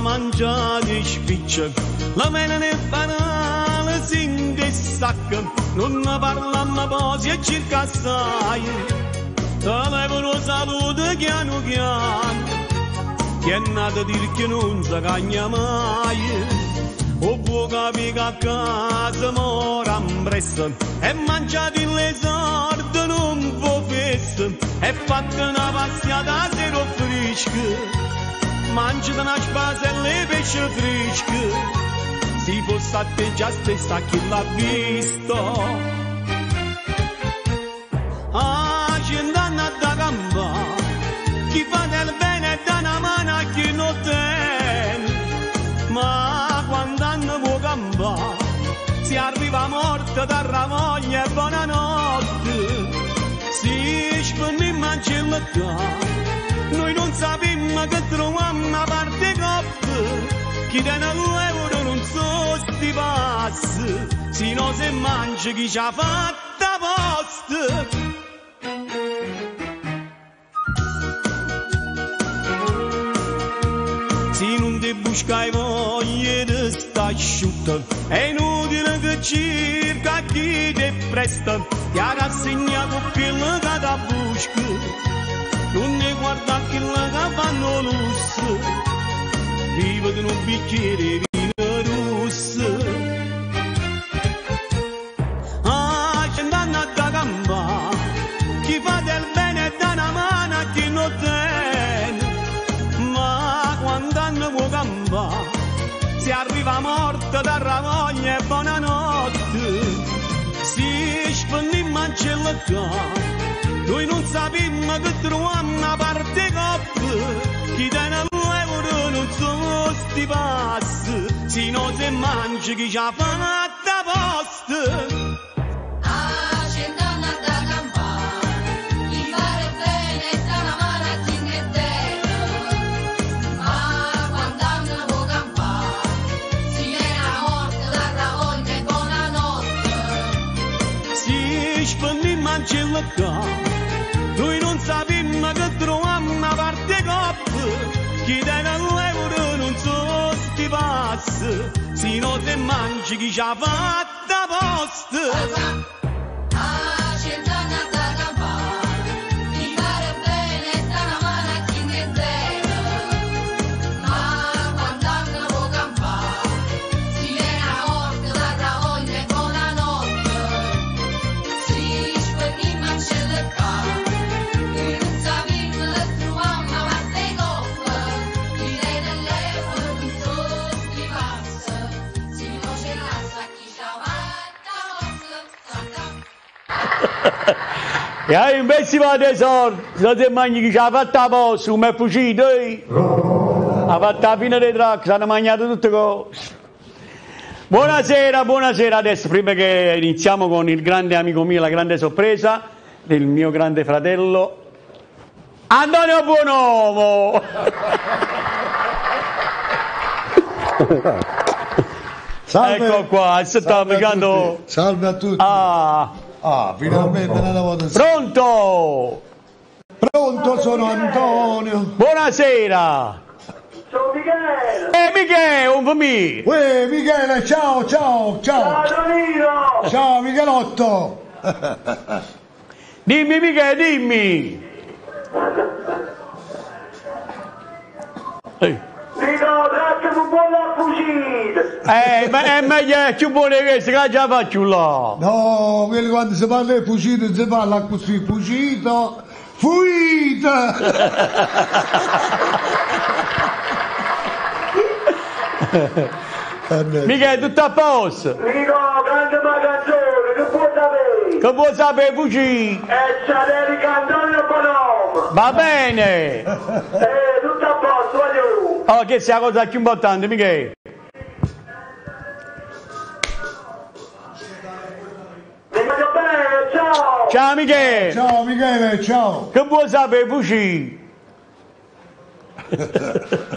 mangiati spiccia, la mena ne banale si indessacca, non ne parlammo posi e circa assai. Avevano salute piano piano, che è nato a dire che non si cagna mai. O può capire a casa mora presto e mangiati le sorte non può festa e fatta una passata zero fresca mangi spasella e pesce fresco si a te già stessa chi l'ha visto ah c'è da gamba chi fa del bene da una mano a non tiene ma quando hanno può gamba si arriva morta da ravoglia e buonanotte si spenne in mancelletta noi non sappiamo che troviamo a parte coppe chi tiene l'euro non so sti passi se no se mangia chi ci ha fatta posta se non ti buscai voglie di sta asciutta è inutile che cerca chi ti presta ti ha rassegnato quello che ti busca non ne guarda che la fanno lusso vivo di un bicchiere vino rosso ah c'è danna da gamba chi fa del bene da una mano a chi non tiene ma quando hanno gamba si arriva morta da ravoglia e buonanotte spende in mancelletta noi non sappiamo che troviamo a parte coppe chi tiene l'euro non sono sti passi se no se mangi chi fatta posta Noi non sappiamo che troviamo a parte coppe Chi tiene l'euro non so sti passi Se no se mangi chi ci ha fatta posta E hai invece va tesoro, se ti mangi che ci ha fatto a posto, come è fuggito, eh? Ha fatto la fine dei truck, si hanno mangiato tutte cose. Buonasera, buonasera. Adesso, prima che iniziamo con il grande amico mio, la grande sorpresa del mio grande fratello, Antonio Buonomo. Salve. Ecco qua, sto Salve a tutti. Salve a tutti. Ah, Ah, finalmente una volta. pronto? Pronto, sono Antonio. Buonasera. Sono Michele! Eh, Michele, un famiglia. Uè, Michele, ciao, ciao, ciao. Ciao Tonino! Ciao, Michelotto. Dimmi, Michele, dimmi. Eh, Eh, ma è meglio più buono di questo che già faccio là. No, quelli quando si parla di fucito, si parla così, fucito, fuita. Michele, tutto a posto. Dico, grande magazzone, che puoi sapere? Che vuoi sapere fuggire? E Saderica Antonio Bonoma! Va bene. Eh, tutto a posto, voglio! Oh, che sia la cosa più importante, Michele. Ciao! Ciao, Michele. Ciao, Michele, ciao. Che vuoi sapere fuggire?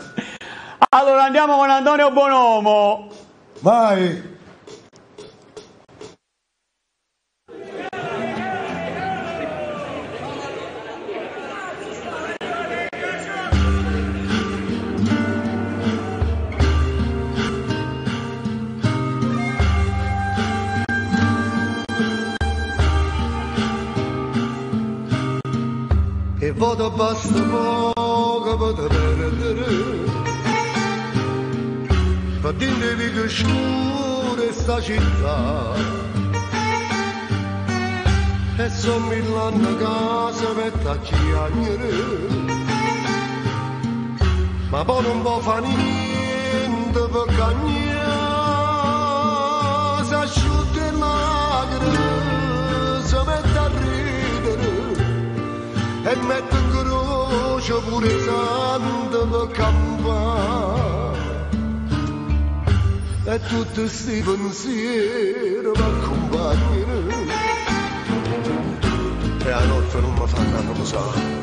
allora andiamo con Antonio Bonomo. Vai. Poi ti basta poco per te perdere. Per dirvi che scura è sta città. E sono mille anni casa per tacchiagnere. Ma poi non può fare niente per cagnare. E mette in croce pure i santi per campare. E tutti questi pensieri mi accompagnano e la notte non mi fanno riposare.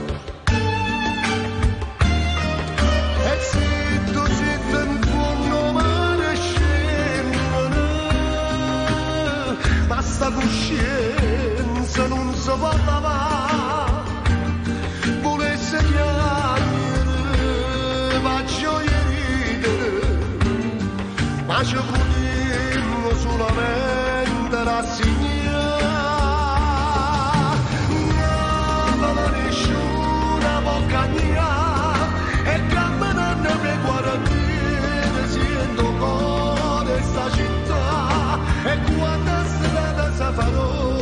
E zitto, zitto, in fondo mare scendono, ma sta coscienza non si ma ci potremmo solamente rassegnare. Non nessuno può cagnare e camminando per guardare sento cuore sta città e quando strada si farò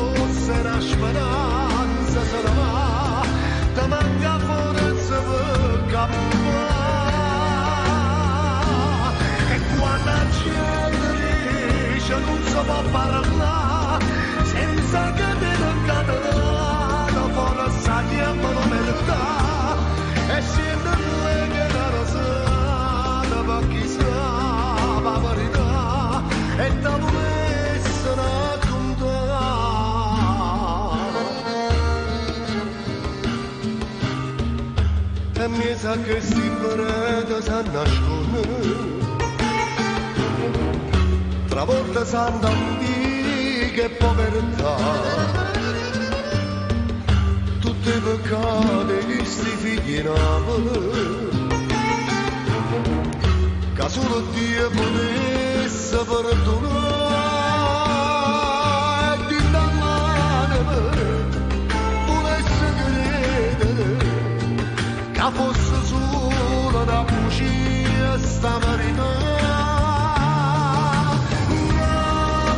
e mi sa che si prete sa nasconde tra volte santa antica e povertà tutti i peccati di sti figli Napoli che solo Dio potesse perdonare che fosse solo una bugia sta verità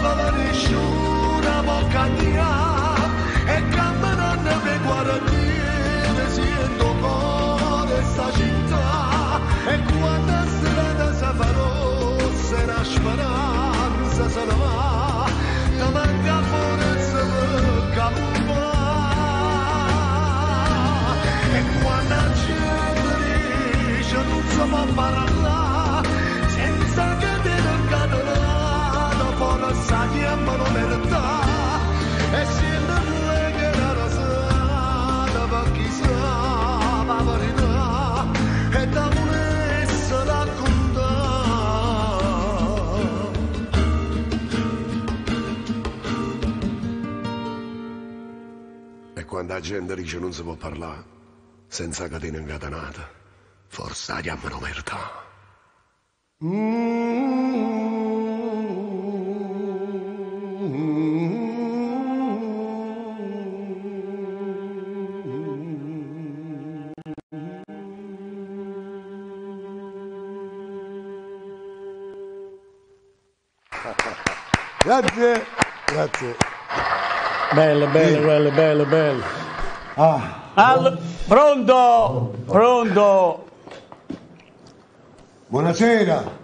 ma nessuno può cagnare e camminando per guardare sento cuore sta città e quando strada si farò se la speranza se ne va ti manca forza per non si può parlare senza che te non cadrà forza chiamano verità e siendo due che la rosata per chissà la verità e da volesse raccontare e quando la gente dice non si può parlare senza catena incatenata forza chiamano verità Grazie, grazie. Belle, belle, belle, belle, belle. Ah, Allo- pronto? Pronto? Buonasera.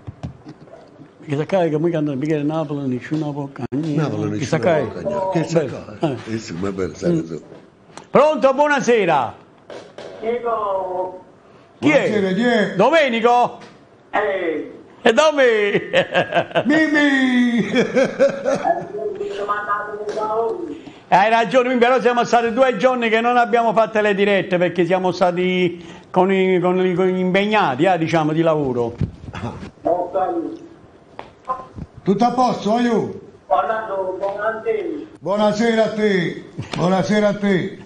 Sa che mi canta mica Napoli, nessuno può cagnare. Chi sa che? Che sa Bello. che? Eh. Eh sai tu. Pronto? Buonasera. Dico, Chi Buonasera, è? chi è? Domenico? eh, E un baule. Hai ragione, però siamo stati due giorni che non abbiamo fatto le dirette perché siamo stati con i- con i- con gli impegnati, eh, diciamo, di lavoro. Tutto a posto, aiuto? Parlando con Anteni. Buonasera a te, buonasera a te.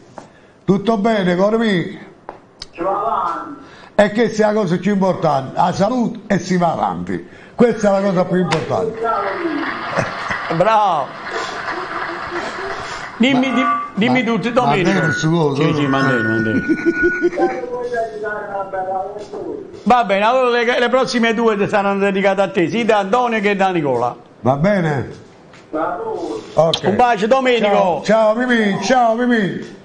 Tutto bene, Cormi? Ci va avanti. E questa è la cosa più importante, la salute e si va avanti. Questa è la cosa più importante. Bravo. Dimmi, di- dimmi ma- tutto, Domenico. Mandeno su cosa, Sì, sì, Mandeno, Mandeno. Va bene, allora le, le prossime due saranno dedicate a te, sia da Antonio che da Nicola. Va bene? Ok. Un bacio, Domenico. Ciao, ciao Mimì, ciao Mimì.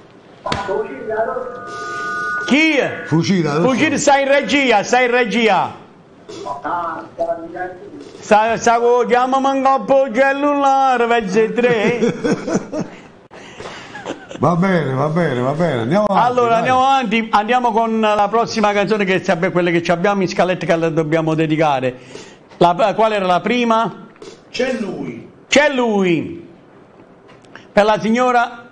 Chi? Fucila. Fuggire, stai in regia, stai in regia. Sta, sta, chiamami un coppo cellulare, verso tre. Va bene, va bene, va bene. Andiamo avanti. Allora dai. andiamo avanti, andiamo con la prossima canzone che sapete quelle che ci abbiamo in scaletta che la dobbiamo dedicare. La- qual era la prima? C'è lui. C'è lui. Per la signora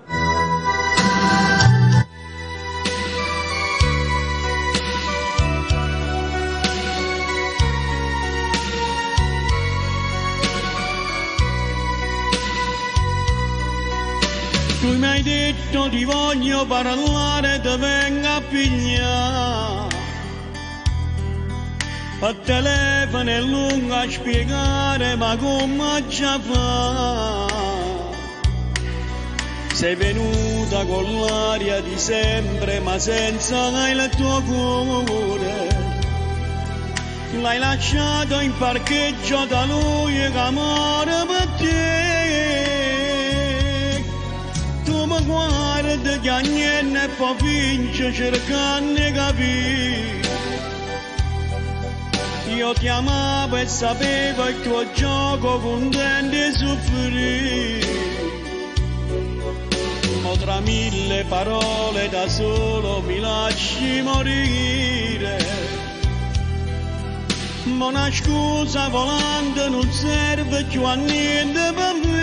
Tu mi hai detto ti voglio parlare, ti vengo a pigliare. Per telefono è lungo a spiegare, ma come già fa? Sei venuta con l'aria di sempre, ma senza il tuo cuore. L'hai lasciato in parcheggio da lui che amore per te. Guardi che niente e poi vince cercando di capire. Io ti amavo e sapevo il tuo gioco contento e soffrire. Tra mille parole da solo mi lasci morire. Ma una scusa volante non serve più a niente per me.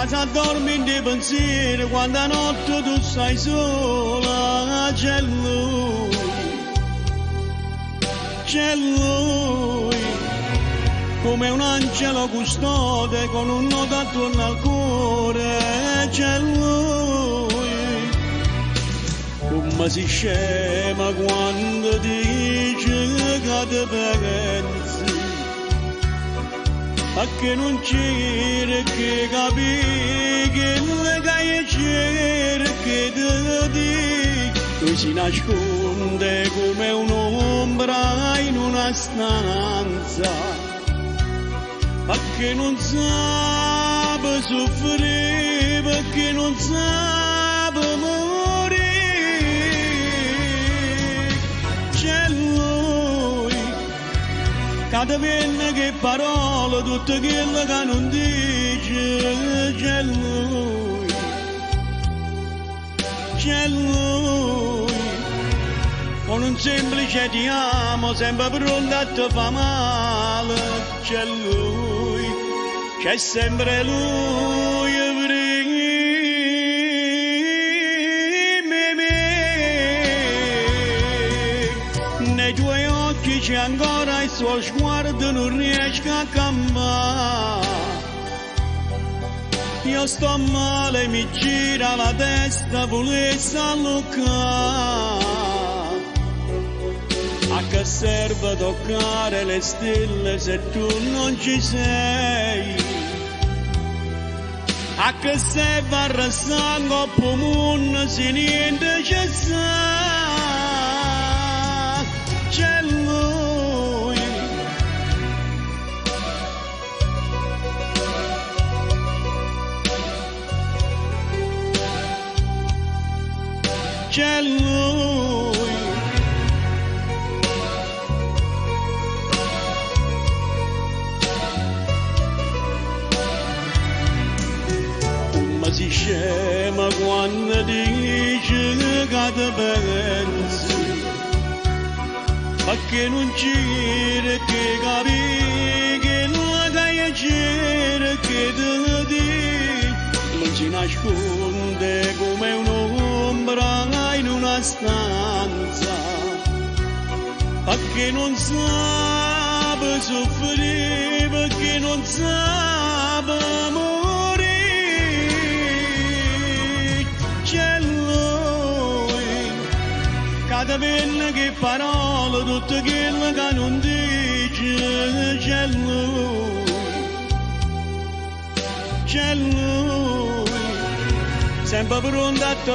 Casa dormi di pensiero quando a notte tu stai sola. C'è lui, c'è lui, come un angelo custode con un nodo attorno al cuore. C'è lui. Come si scema quando dice che ti pensi a che non c'era che capì che le che c'era che ti dico lui si nasconde come un'ombra in una stanza perché non sa soffrire perché non sa ti viene che parole tutto quello che non dice c'è lui. C'è lui. Con un semplice ti amo sempre pronto a te fa male. C'è lui. C'è sempre lui occhi c'è ancora il suo sguardo non riesco a cambiare io sto male, mi gira la testa, volessi alloccare. A che serve toccare le stelle se tu non ci sei? A che serve arrestare un mondo se niente ci sa?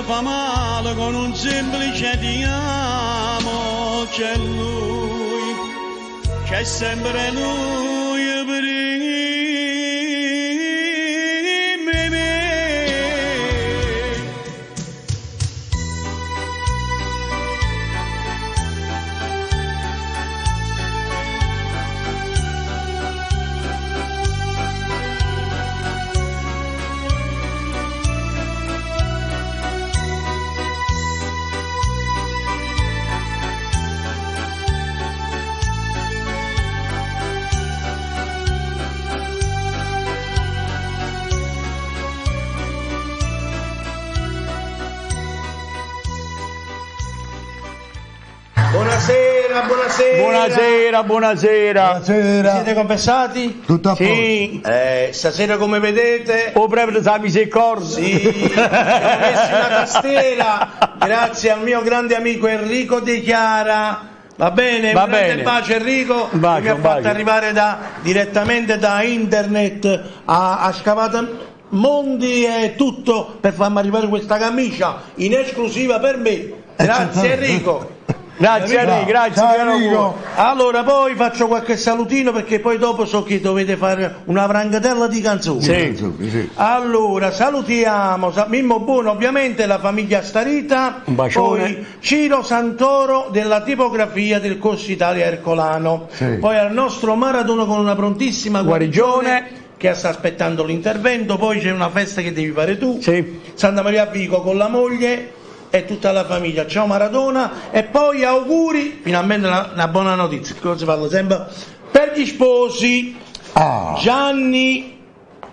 Fa male con un semplice ti amo, c'è lui, c'è sempre lui Buonasera, buonasera. Siete Buonasera. confessati? Tutto a posto? Sì, Eh, stasera come vedete, o proprio sa misericordia. sì, abbiamo messo una tastiera grazie al mio grande amico Enrico De Chiara. Va bene? Va bene. bacio Enrico, bacio, che mi ha fatto arrivare da- direttamente da internet, ha, ha scavato mondi e tutto per farmi arrivare questa camicia in esclusiva per me. Grazie Enrico. Grazie a lei, grazie. Enrico. Allora, poi faccio qualche salutino perché poi dopo so che dovete fare una vrangatella di canzoni. Sì. Sì. Allora, salutiamo Sa- Mimmo Buono, ovviamente la famiglia Starita, Un bacione. poi Ciro Santoro della tipografia del Corso Italia Ercolano, Sì. poi al nostro Maradona con una prontissima Guarigione. guarigione che sta aspettando l'intervento, poi c'è una festa che devi fare tu, Sì. Santa Maria Vico con la moglie e tutta la famiglia. Ciao Maradona e poi auguri, finalmente una, una buona notizia, cosa si parla sempre, per gli sposi Ah, Gianni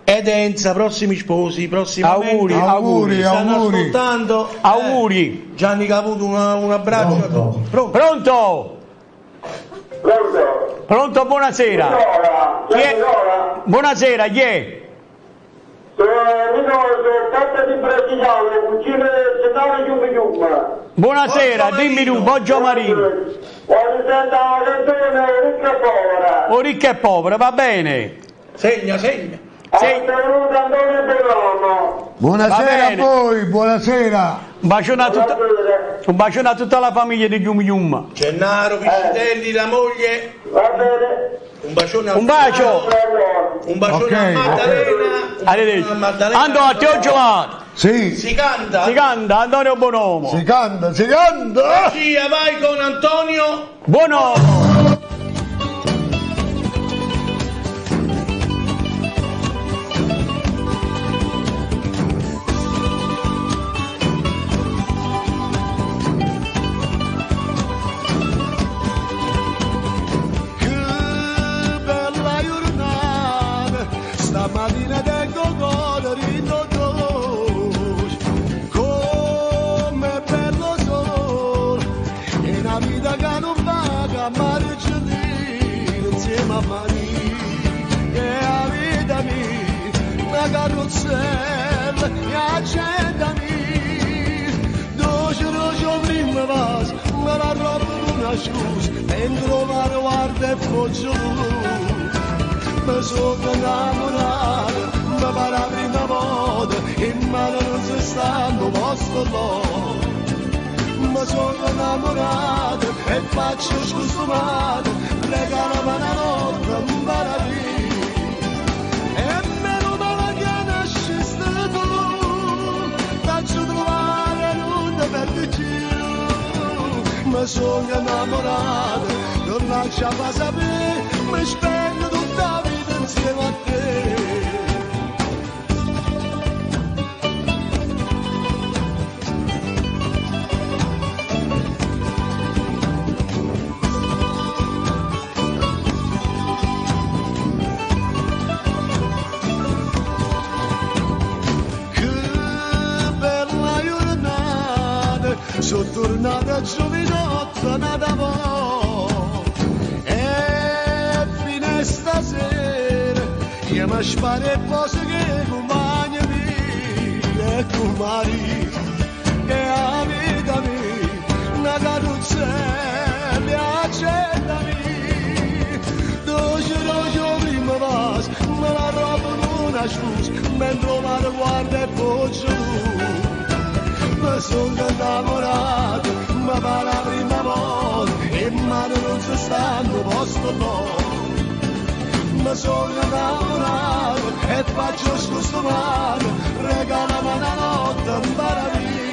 ed Enza, prossimi sposi, prossimamente. Auguri, auguri, stanno auguri. ascoltando. Auguri. Eh, Gianni Caputo, una- un abbraccio a tutti. Pronto? Pronto? Pronto? Pronto, buonasera. Ora. Buonasera, chi è? Buonasera, dimmi tu. Poggio Marino. Voglio sentire la canzone ricca e povera. O ricca e povera, va bene. Segna, segna. Bellomo. buonasera a voi, buonasera. Un bacione a tutta, un bacione a tutta la famiglia di Gium Gium. Gennaro, Piscitelli, la moglie. Va bene. Un bacione a Un bacio. Un bacione Ok, a. Maddalena. Un Arrivederci. bacione a Maddalena. Ando a te ho giocato. Sì, Si canta. Si canta Antonio Bonomo. si canta, si canta. Regia, vai con Antonio. Buonomo. Mia, una carrozzella, e accendami. Doce, doce, prima vas, me la roba una scusa, dentro la guarda e poggio Mi sono innamorato, ma per la prima volta, in mano non si stanno posto là. Mi sono innamorato e faccio scostumato, regalami una notte, nulla per te giù. Mi sono innamorato, non lascia fa sapere, mi spendo tutta la vita insieme nada giovino torna d'amore e fine stasera io mi spare posso che compagnami e compari e amicami nada non c'è piacendami doce rojo prima vas me la roba non ascius Men la guarda e sono innamorato ma per la prima volta e mare non si stanno posto no mi sono innamorato e faccio scusto mare regalami una notte in paradiso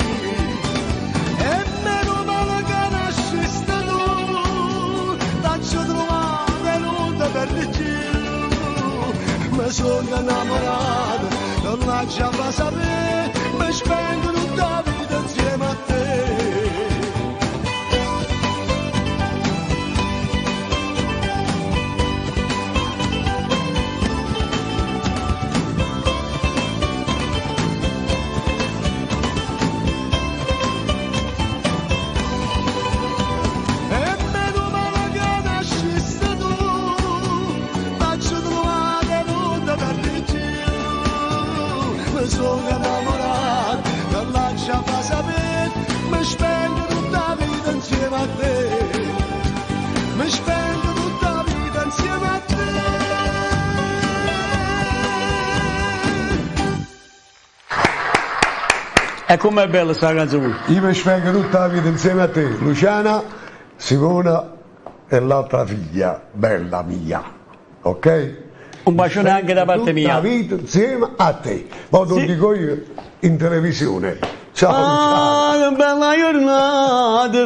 e meno male che nasciste tu t'ho trovato venuta per di giù mi sono innamorato non lascia fa sapere mi spengo E com'è bella sta canzone? Io mi spengo tutta la vita insieme a te, Luciana, Simona e l'altra figlia, bella mia. Ok? Un bacione anche da parte Tutta la mia. vita insieme a te. Poi lo Sì. dico io in televisione. Ciao. Ah, che bella giornata!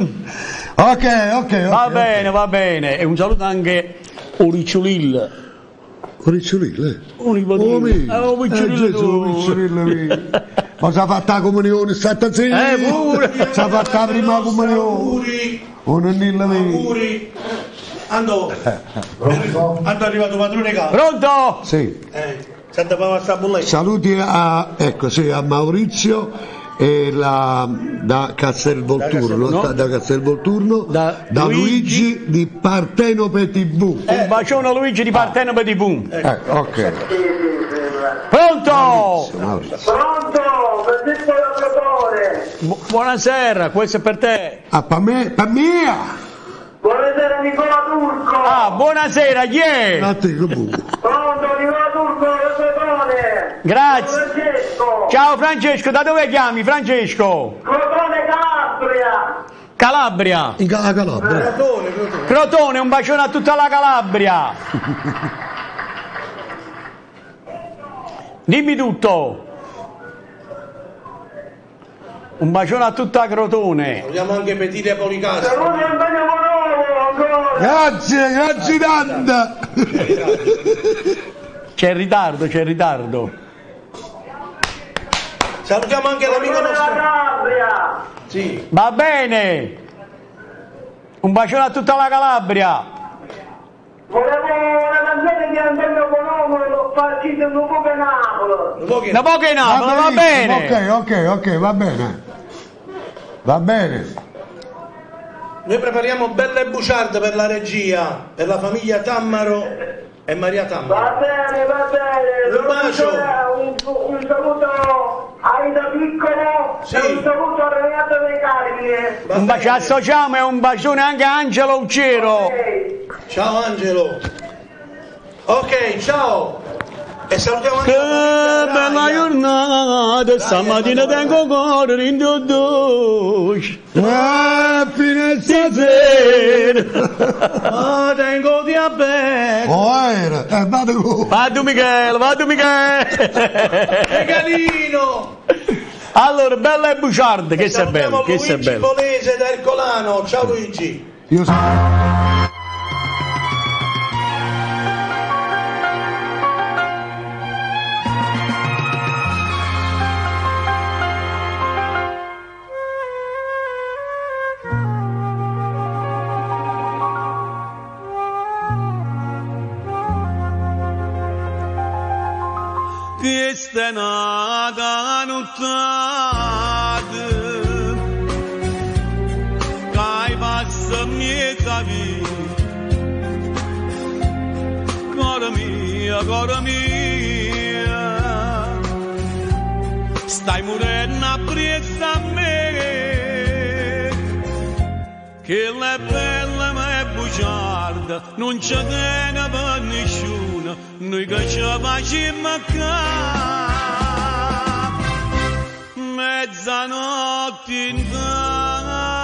Ok, ok, ok. Va ok. bene, va bene. E un saluto anche a Ricciolilla. Con il ciulile? Un nipotino. Oh. Eh, oh, mi. Ma si è fatta la comunione, stata zitto. Eh, pure. Si è fatta la prima comunione. Auguri, Un nilla auguri. Ando, ando è arrivato padrone casa. Pronto? Sì. Eh, senta papà sta bolletta. Saluti a, ecco, sì, a Maurizio e la, da Castelvolturno, Da Castelvolturno. da, da Castelvolturno, Da da Luigi. Luigi di Partenope TV. Un bacione a Luigi di Partenope di Boom. Eh, ok. Pronto? Maurizio. Pronto? Francisco Lavoratore. Bu- buonasera, questo è per te. Ah, per me, per mia! Buonasera Nicola Turco. Ah, buonasera, buco. Pronto Nicola Turco. Grazie. Francesco. Ciao Francesco, da dove chiami Francesco? Crotone Calabria. Calabria. In Cala Calabria. Crotone, Crotone. Crotone, un bacione a tutta la Calabria. Dimmi tutto. Un bacione a tutta Crotone. Vogliamo anche Petire Policastro. Grazie, grazie tanta! C'è il ritardo, c'è il ritardo. Salutiamo anche l'amico nostro. Sì. Va bene. Un bacione a tutta la Calabria. Volevo una canzone di Antonio Bonomo e l'ho partito un po' per Napoli. Un po' che- Da poco in Napoli, va bene. Ok, ok, ok, va bene. Va bene. Noi prepariamo belle buciarde per la regia, per la famiglia Tammaro e Maria Tammaro. Va bene, va bene. Un bacio. Un, un saluto a Ida Piccolo Sì. e un saluto a Renato dei Carmine. Va Un bacio associamo e un bacione anche a Angelo Ucero. Ok. Ciao Angelo. Ok, ciao. E salutiamo anche Che bella Raia. giornata, stamattina tengo cuore in due Ah, finestra sera. Ah, tengo diabete. Oh, era. Eh, vado. Vado Michele, vado Michele. Regalino. Allora, bella e buciarda, che sei bello, che sei Luigi bello. Polese da Ercolano. Ciao Luigi. Io so... cara mia Stai morendo appresso a me Che la bella ma è bugiarda non c'è tena per nessuno, noi che ci facciamo a Mezzanotte in cazzo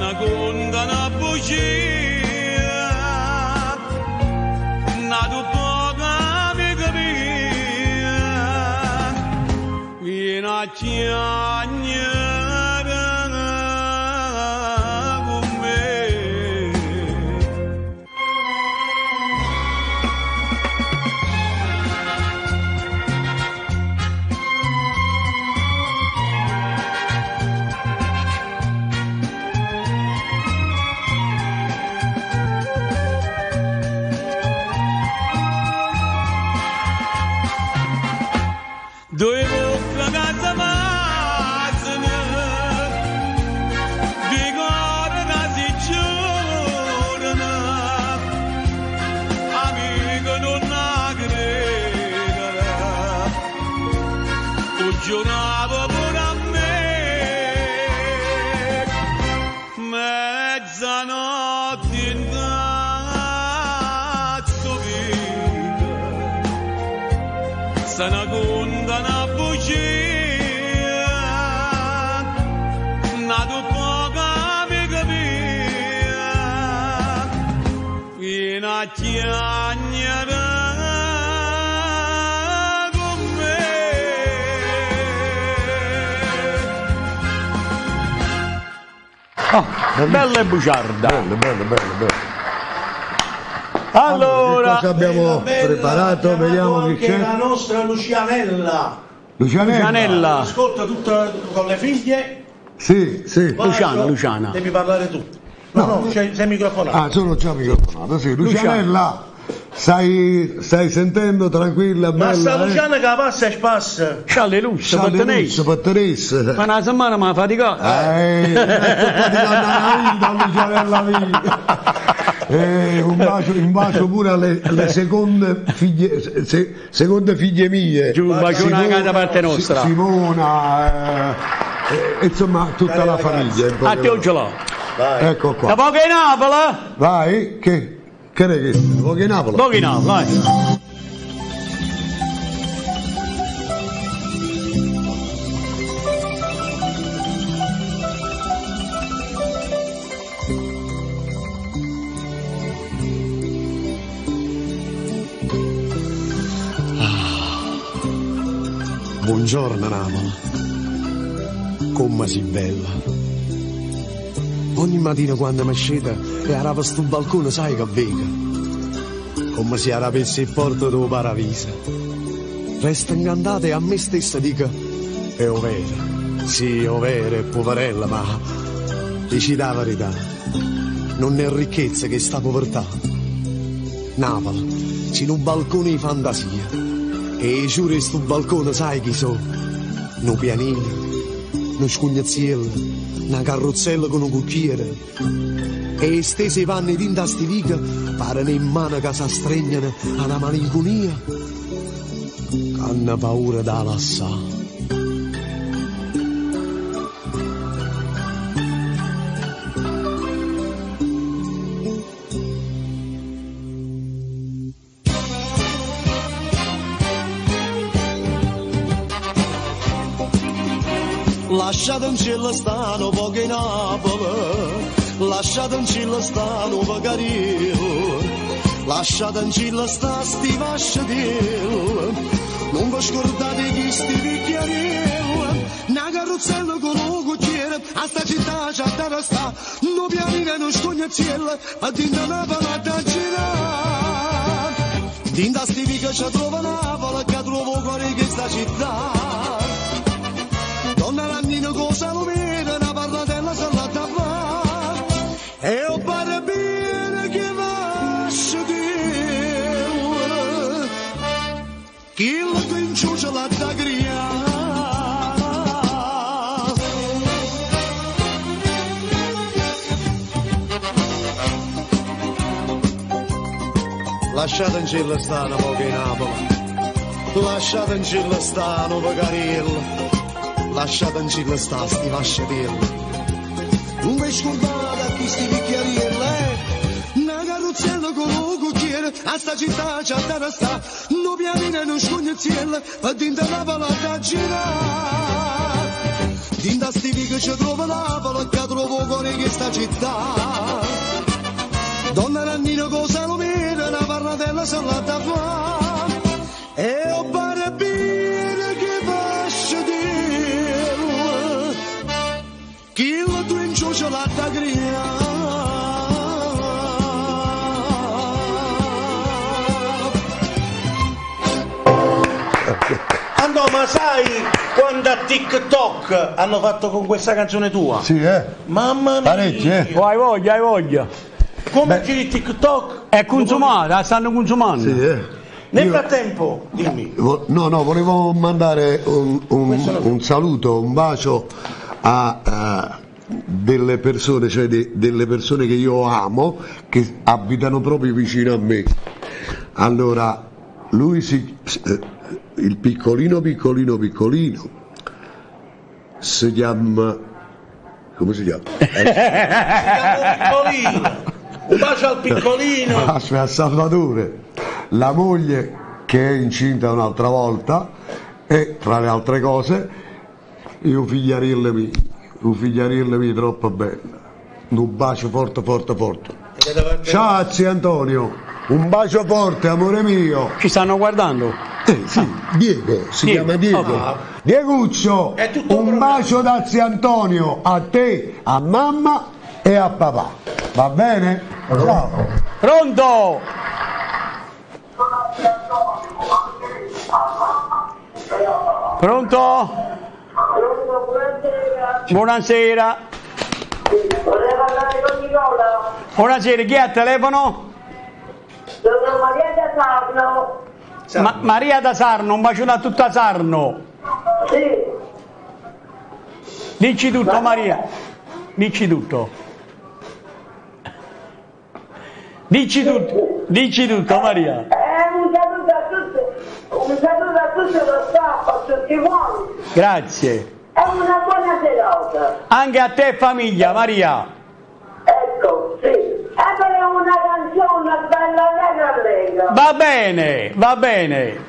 se ne conta una bugia, nato poco amica mia, vieni a bella e bugiarda. Bello, bello, bello, bello. Allora, Che cosa abbiamo Bella, preparato? Vediamo chi anche c'è. la nostra Lucianella. Lucianella. Lucianella. Ascolta tutta con le figlie. Sì, sì. Vai, Luciana, no, Luciana. Devi parlare tu. No, no, sei, sei microfonato. Ah, sono già microfonato, sì. Lucianella, stai, stai sentendo tranquilla, Ma sta bella, eh? Luciana che passa e spassa. c'ha le luci, tenere. russe, per tenere. Ma una settimana mi ha faticato. Eh, mi sto faticando la vita, Lucianella mia. Eh, un, bacio, un bacio pure alle, alle seconde, figlie, se- seconde figlie mie. Giù, un bacione Simona- anche da parte nostra. Si- Simona, eh, eh, insomma tutta la famiglia. in poche A te l'ho. Ecco Da qua. poco in Napoli? Vai, che, che ne che? Pochi Napoli? Poco in Napoli, vai. Buongiorno Napoli, come si bella. Ogni mattina quando mi scende e arava sto balcone sai che vega. Come se arapesse il porto del paradiso. Resta incantata e a me stessa dico, è ovvero, sì, ovvero, è poverella, ma dici la verità, non è ricchezza che sta povertà. Napoli, c'è un balcone di fantasia. E giuro sto balcone sai chi so? No pianino, no scugnazziello, una carrozzella con un cucchiere. E stese vanno in da stivica, pare in mano che si strengono alla malinconia. Che hanno paura da lassare. Lasciate in cielo stanno poche Napoli, lasciate in cielo stanno Pagarillo, lasciate in cielo sta sti vasciatello, non vi scordate chi sti bicchiarello, una carrozza carrozzello con un cucchiere, a sta città c'è da restare, non pianire non scognaziella, a dinda una palata a girare. Dinda stivi che ci trova Napoli, che trovo cuore che sta città. Donna Rannino cosa lo vede, una parlatella salata va. E ho bene che va a sedere. Chi lo comincia la tagria. Lasciate in giro stanno poco in Napoli. Lasciate in giro stanno Pagariello. Lasciate giro sta sti vasciatelli. Non mi scordate a chi sti bicchiarielli, eh? Una carrozzella con un cucchiere, a sta città c'è da sta. Non pianine non scognazielle, a dinda la palata girare. Dinda sti che ci trova Napoli, che trovo cuore che sta città. Donna Rannino cosa lo vede, una parratella salata fa. E tagria. Andò, ma sai quando a TikTok hanno fatto con questa canzone tua? Sì, eh? Mamma mia! Parecchi, eh? Oh, hai voglia, hai voglia. Come giri TikTok? È consumata, la stanno consumando. Sì, eh? Nel Io- frattempo, dimmi. Vo- No, no, volevo mandare un, un- un saluto, un bacio a, a delle persone, cioè de- delle persone che io amo, che abitano proprio vicino a me. Allora, lui si, eh, il piccolino, piccolino, piccolino, si chiama, come si chiama? Siamo piccolino. Un bacio al piccolino. Aspetta, a Salvatore, la moglie che è incinta un'altra volta e tra le altre cose io figliarillo mio, un figliarillo mio troppo bello. Un bacio forte forte forte. Ciao zio Antonio, un bacio forte amore mio. Ci stanno guardando? Eh, sì, Diego, si Diego, chiama Diego. ok. Dieguccio, È tutto un programma. bacio da zio Antonio a te, a mamma e a papà. Va bene? Ciao. Pronto? Pronto? Buonasera. Vorrei parlare con Nicola. Buonasera, chi è al telefono? Sono Maria da Sarno. Ma- Maria da Sarno, un bacione a tutta Sarno. Sì. Dici tutto Maria. Dici tutto. Dici tutto. Dici tutto Maria. Eh, un saluto a tutti. Un saluto a tutto lo staff, a tutti quanti. Grazie. È una buona serata. Anche a te famiglia Maria. Ecco, sì. E per una canzone bella allegra allegra. Va bene, va bene.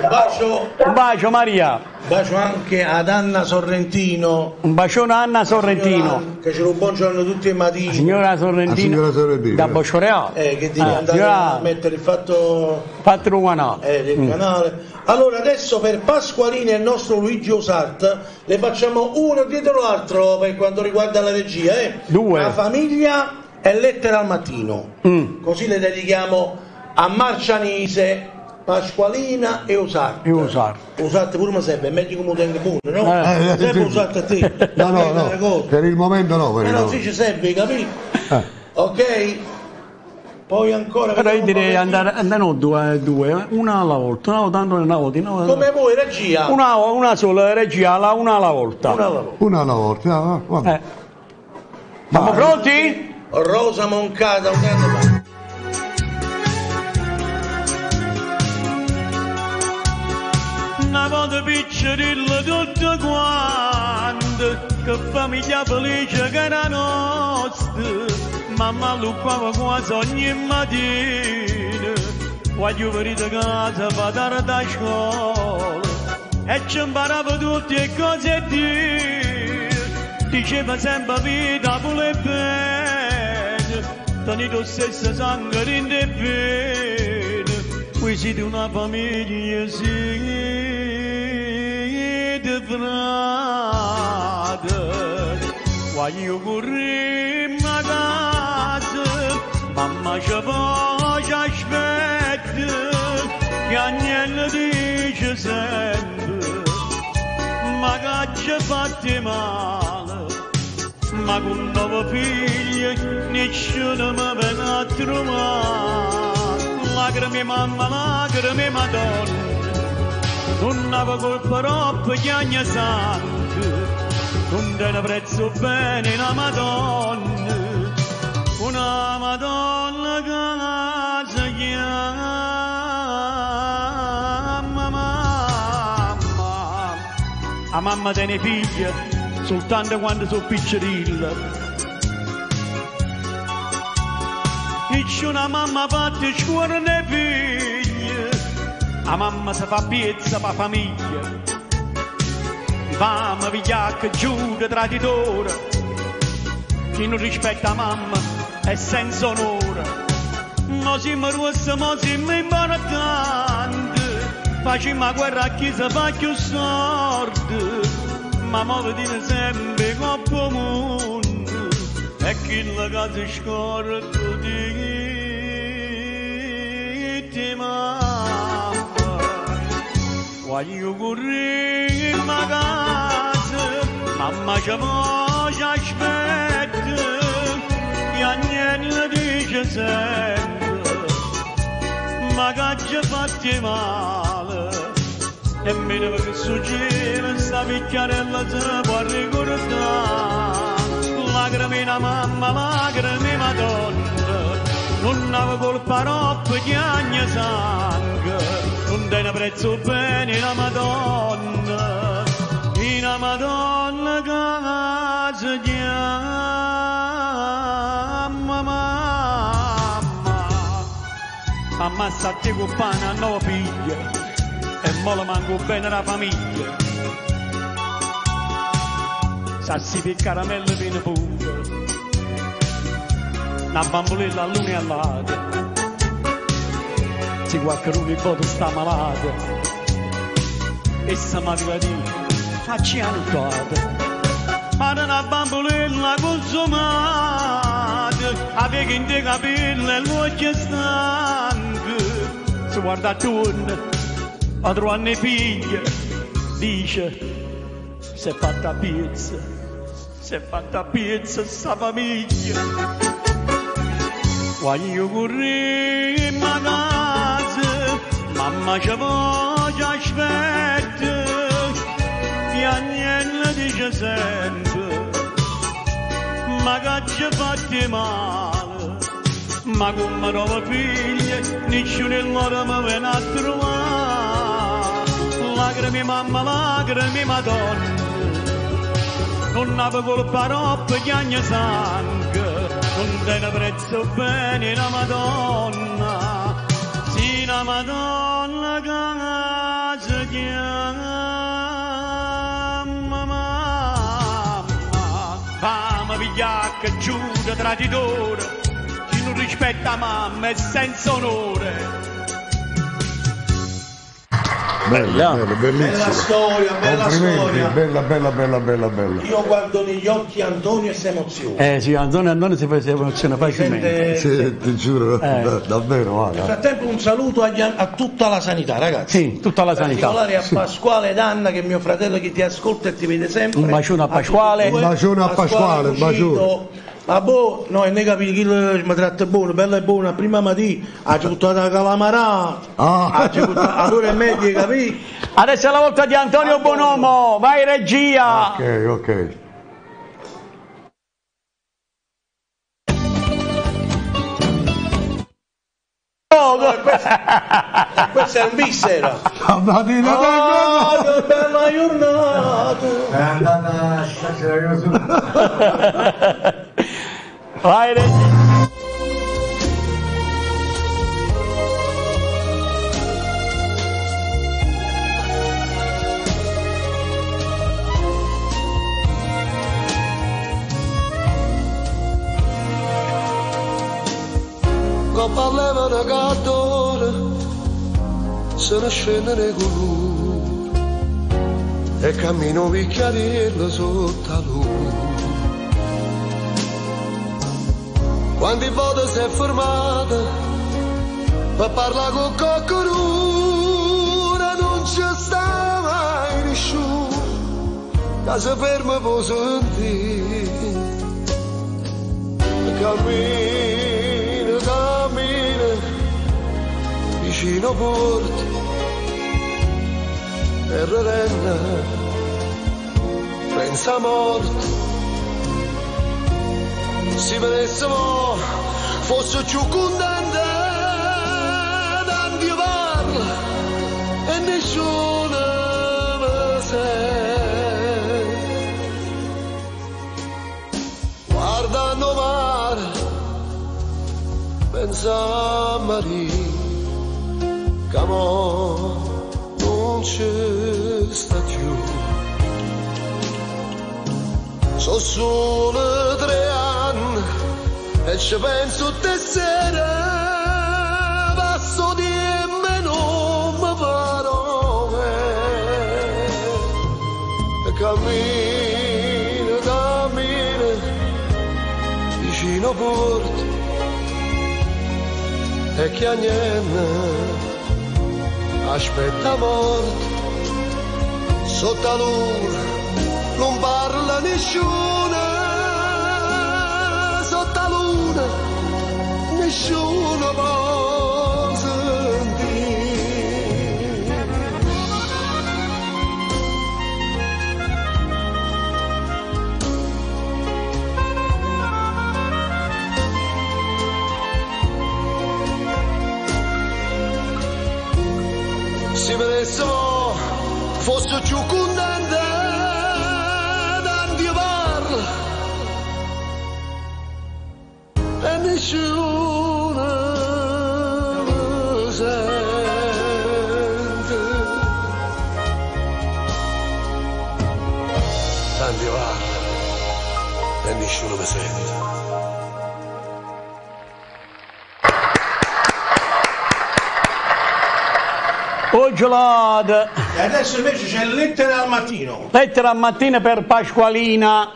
Un bacio, Un bacio Maria. un bacio anche ad Anna Sorrentino. Un bacione a Anna Sorrentino. Che c'era un buongiorno tutti i mattini. Signora Sorrentino. La signora Sorrentino. Da Boscioreale. Eh, che devi Ah, andare signora, a mettere il fatto fatelo un canale. eh, del Mm. canale. Allora adesso per Pasqualini e il nostro Luigi Osart le facciamo uno dietro l'altro per quanto riguarda la regia. Eh? Due. La famiglia e lettera al mattino. Mm. Così le dedichiamo a Marcianise, Pasqualina e Osart. E Osart. Osart pure mi serve, è meglio come tengo buono, no? Eh, eh, serve sì. Osart a te. No, no, Eh, no, delle cose. per il momento no, per Eh il no, sì ci serve, capito? Eh. Ok? Poi ancora... Però io direi andare, andare no, due, due, una alla volta, una tanto una volta, una, Come voi, regia? una, una sola regia, la- una alla volta. Una alla volta. Una alla volta, ah, vabbè. Eh. Siamo pronti? Rosa Moncada, un grande bacio. Una volta piccerilla tutta quanta Che famiglia felice che era nostra Mamma lucquava quasi ogni mattina. Voglio venire a casa, vado da scuola E ci imparava tutte cose dire Diceva sempre vita pure bene Tenete lo stesso sangue in bene Voi siete una famiglia, siete di frate Voglio correre a casa Mamma ci poi aspetta Che agnello dice sempre Ma che ci ha fatti male Ma con nuovo figlio Nessuno mi viene a trovare Lacrime mamma, lacrime madonna non te ne prezzo bene una madonna, una madonna che si chiama mamma. A mamma tiene figlia soltanto quando sono piccerilla. Nessuna mamma fatta scuola né figlia, a mamma si fa piezza per famiglia. Fama, vigliacca, giuda, traditore. Chi non rispetta mamma è senza onore. Mo siamo rossi, mo siamo imbarazzanti. Facciamo guerra a chi si fa più sordi. Ma mo vediamo sempre coppo mondo. E chi la casa scorda di ti e agnello dice sempre, ma che ci fatti male, e meno che succede, sta picchiarella si può ricordare, lagrimina mamma, lacrime madonna, non avevo colpa troppo che agna sangue, non ne prezzo bene la Madonna, una Madonna si chiama mamma. Sta te con pane a nuova figlia, e mo la manco bene la famiglia. Sassi per caramelle viene pure, una bambolella a luna e all'altro se qualcuno in foto sta malato. E se arriva di facciano tutto ma una bambolella consumata aveva in te capelli e l'occhio stanco. Si guarda attorno a trovare figlia dice si è fatta pizza si è fatta pizza sta famiglia. Correre in casa mamma ci voce aspetta e agnello dice sempre ma che ci fatti male ma come nuova figlia nessuno in loro mi viene a trovare lacrime mamma lacrime madonna. Non avevo colpa troppo che agna sangue non te ne prezzo bene la madonna sì la madonna che giuda traditore chi non rispetta mamma è senza onore Bella, bella, Bella bellissima. storia, bella Complimenti, storia. bella, bella, bella, bella, bella. Io guardo negli occhi Antonio e si emoziona. Eh sì, Antonio Antonio si fa si emoziona facilmente. Sì, ti giuro, Eh. da- davvero, Nel guarda. frattempo un saluto agli- a tutta la sanità, ragazzi. Sì, tutta la In sanità. particolare a Pasquale ed Anna, che è mio fratello che ti ascolta e ti vede sempre. Un bacione a Pasquale. due. Un bacione a Pasquale, un Cucito. Ma boh, no, e ne capisci chi mi tratta buono, bella e buona, prima mattina ha buttato la calamarà, Ah. ha buttato allora è meglio, capì? Adesso è la volta di Antonio Bonomo, vai regia! Ok, ok. Oh, Questo è un bissera. La mattina Ah, che bella giornata! vai regia! Che parlavano cattore Se ne scende nei e cammino vicchiariello sotto la luna. Quando il voto si è fermato per parlare con qualcuno non ci sta mai nessuno che si ferma per sentire. Cammino, cammino vicino a porta e renna pensa morte se vedessimo fosse più contenta tanti parla e nessuno mi sente guardando mare pensa a Maria che mo non c'è sta più sono solo e ci penso tutte sere passo di me non mi parole. E cammino cammino vicino a porta e che a niente aspetta morte sotto la luna non parla nessuno nessuno Gelata, E adesso invece c'è lettera al mattino. lettera a mattina per Pasqualina.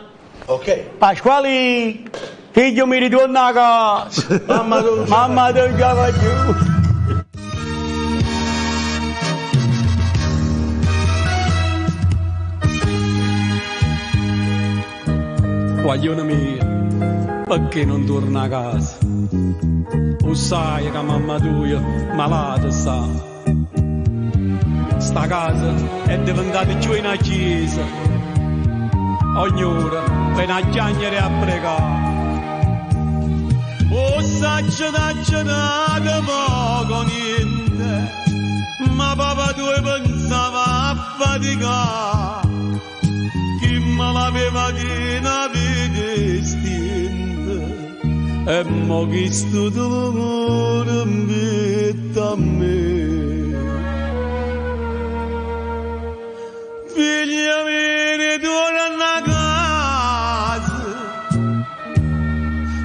Ok. Pasquali, figlio mi ritorna a casa. Mamma tu. Mamma tu già va giù. Guaglione mio, perché non torna a casa? O sai che mamma tua malata sta? Sta casa è diventata più una chiesa. Ogni ora per a chiagnere a pregare. O saccia da poco niente, ma papà tu pensava a faticare, chi me l'aveva di una vita stinta, e mo chi sto dolore mette a me. Torna a casa,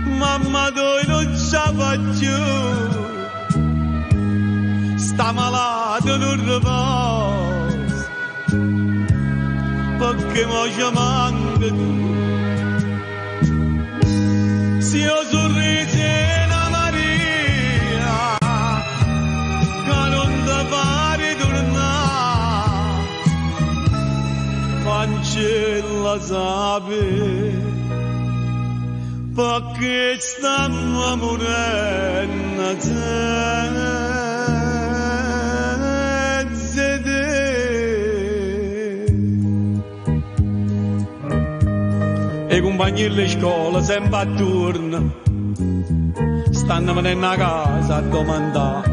mamma la faccio, sta malata non riposa, perché mo ci manca tu. Perché stiamo morendo senza te. E compagni di scuola sempre a turno stanno venendo a casa a domandare.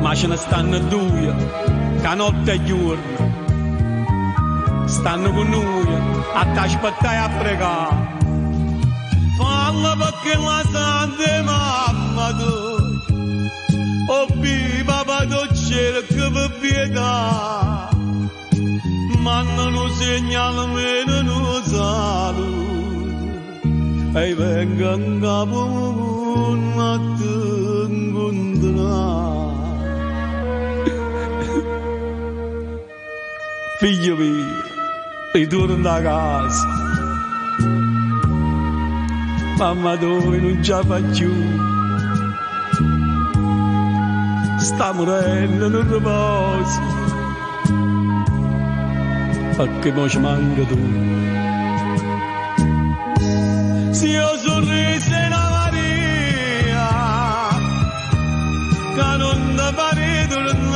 Ma ce ne stanno due, che notte e giorno, santa mamma tu, oh bi papà tu cielo che per pietà, ma non segnala meno non saluto, e venga in capo a te incontrare. figlio mio, ritorna a casa. Mamma dove non ce la fa più. Sta morendo, non riposo. Perché mo ci manca tu. Se io sorriso la Maria, che non ne pare tornare,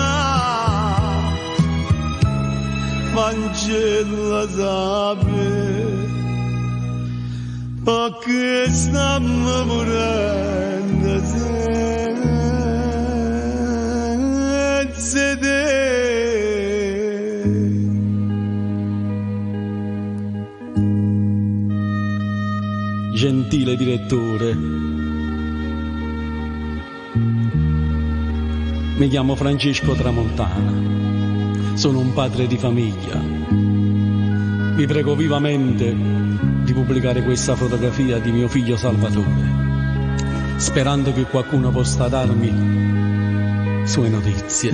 Vangelo sape, perché stiamo morendo senza te. Gentile direttore, mi chiamo Francesco Tramontana, sono un padre di famiglia. Vi prego vivamente di pubblicare questa fotografia di mio figlio Salvatore, sperando che qualcuno possa darmi sue notizie.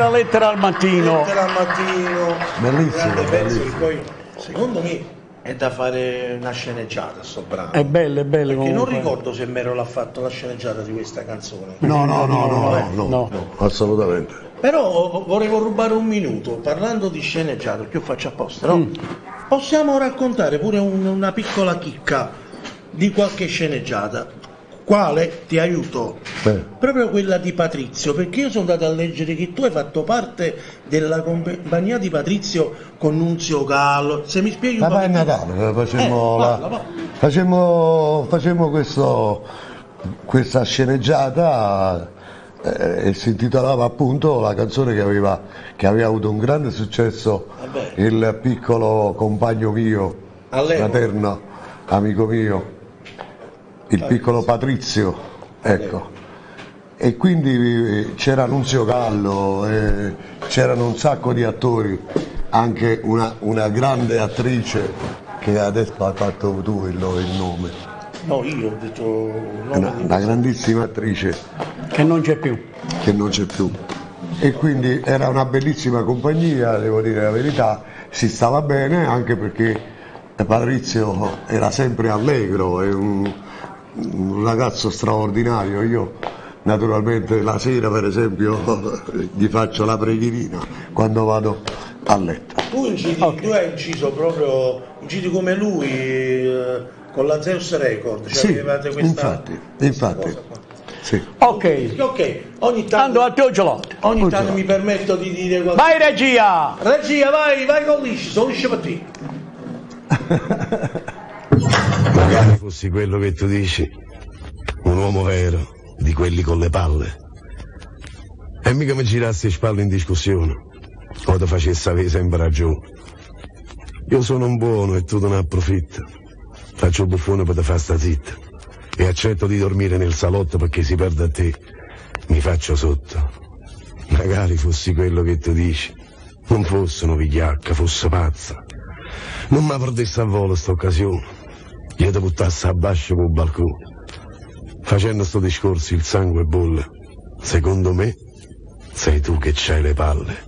Dera, lettera al mattino. Lettera al mattino. Bellissimo, bellissimo. poi, secondo me, è da fare una sceneggiata sto brano. È bello, è bello Perché non comunque. ricordo se Mero l'ha fatto la sceneggiata di questa canzone. No, no, no, no, eh, no, no. no, assolutamente. Però volevo rubare un minuto parlando di sceneggiato, che io faccio apposta, no? Possiamo raccontare pure un- una piccola chicca di qualche sceneggiata. Quale ti aiuto? Beh. Proprio quella di Patrizio, perché io sono andato a leggere che tu hai fatto parte della compagnia di Patrizio con Nunzio Gallo. Se mi spieghi un Ma po'. poi è Natale, facemmo, Eh, la- parla, parla. facemmo, facemmo questo, questa sceneggiata eh, e si intitolava appunto la canzone che aveva, che aveva avuto un grande successo, Vabbè. il piccolo compagno mio, All'epoca. fraterno, amico mio, il piccolo Patrizio, ecco. E quindi eh, c'era Nunzio Gallo, eh, c'erano un sacco di attori, anche una, una grande attrice che adesso hai fatto tu il, il nome, No, io ho detto nome una, di- una grandissima attrice Che non c'è più. che non c'è più. E quindi era una bellissima compagnia, devo dire la verità, si stava bene anche perché Patrizio era sempre allegro, è un, un ragazzo straordinario. Io naturalmente la sera per esempio gli faccio la preghierina quando vado a letto. Tu, incidi, tu hai inciso proprio, incidi come lui eh, con la Zeus Record, cioè Sì, avevate questa, infatti, questa infatti. Sì. Ok, Ok, ogni tanto a tanto, te gelato. ogni tanto mi permetto di dire qualcosa. Vai regia! Regia, vai, vai con liscio, sono liscio per te. Magari fossi quello che tu dici, un uomo vero, di quelli con le palle. E mica mi girassi le spalle in discussione, o ti facessi avere sempre ragione. Io sono un buono e tu te ne approfitti. Faccio buffone per te far sta zitta. E accetto di dormire nel salotto perché si perde a te. Mi faccio sotto. Magari fossi quello che tu dici. Non fosse una vigliacca, fosse pazza. Non mi perdessi a volo sta occasione. Io ti buttassi a bascio col balcone. Facendo sto discorso il sangue bolle. Secondo me, sei tu che c'hai le palle.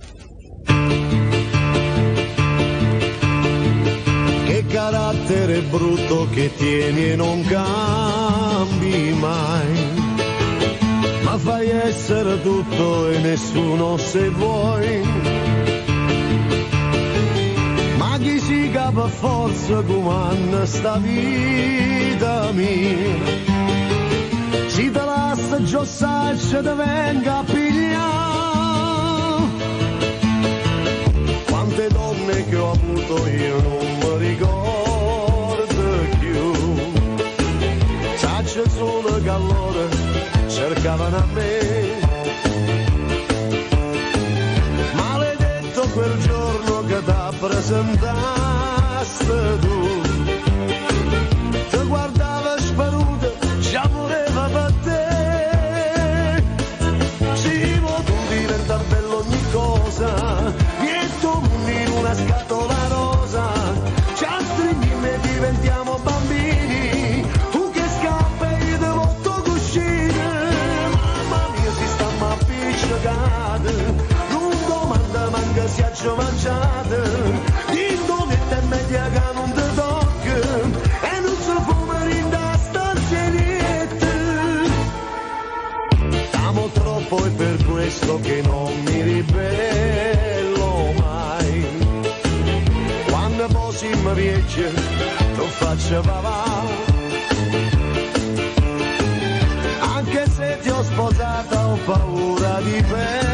Che carattere brutto che tieni e non cambi mai. Ma fai essere tutto e nessuno se vuoi. Chi si capa forza comanda sta vita mia. Si te lascia giossaccia te venga a pigliare. Quante donne che ho avuto io non mi ricordo più. Sacce solo che allora cercavano a me. Maledetto quel giorno che t'ha presentaste tu mangiato di dove è media che non ti tocca e non si fuma in da stanzietta Amo troppo e per questo che non mi ribello mai. Quando posi mi viegge, lo faccio papà. Anche se ti ho sposata ho paura di perderti.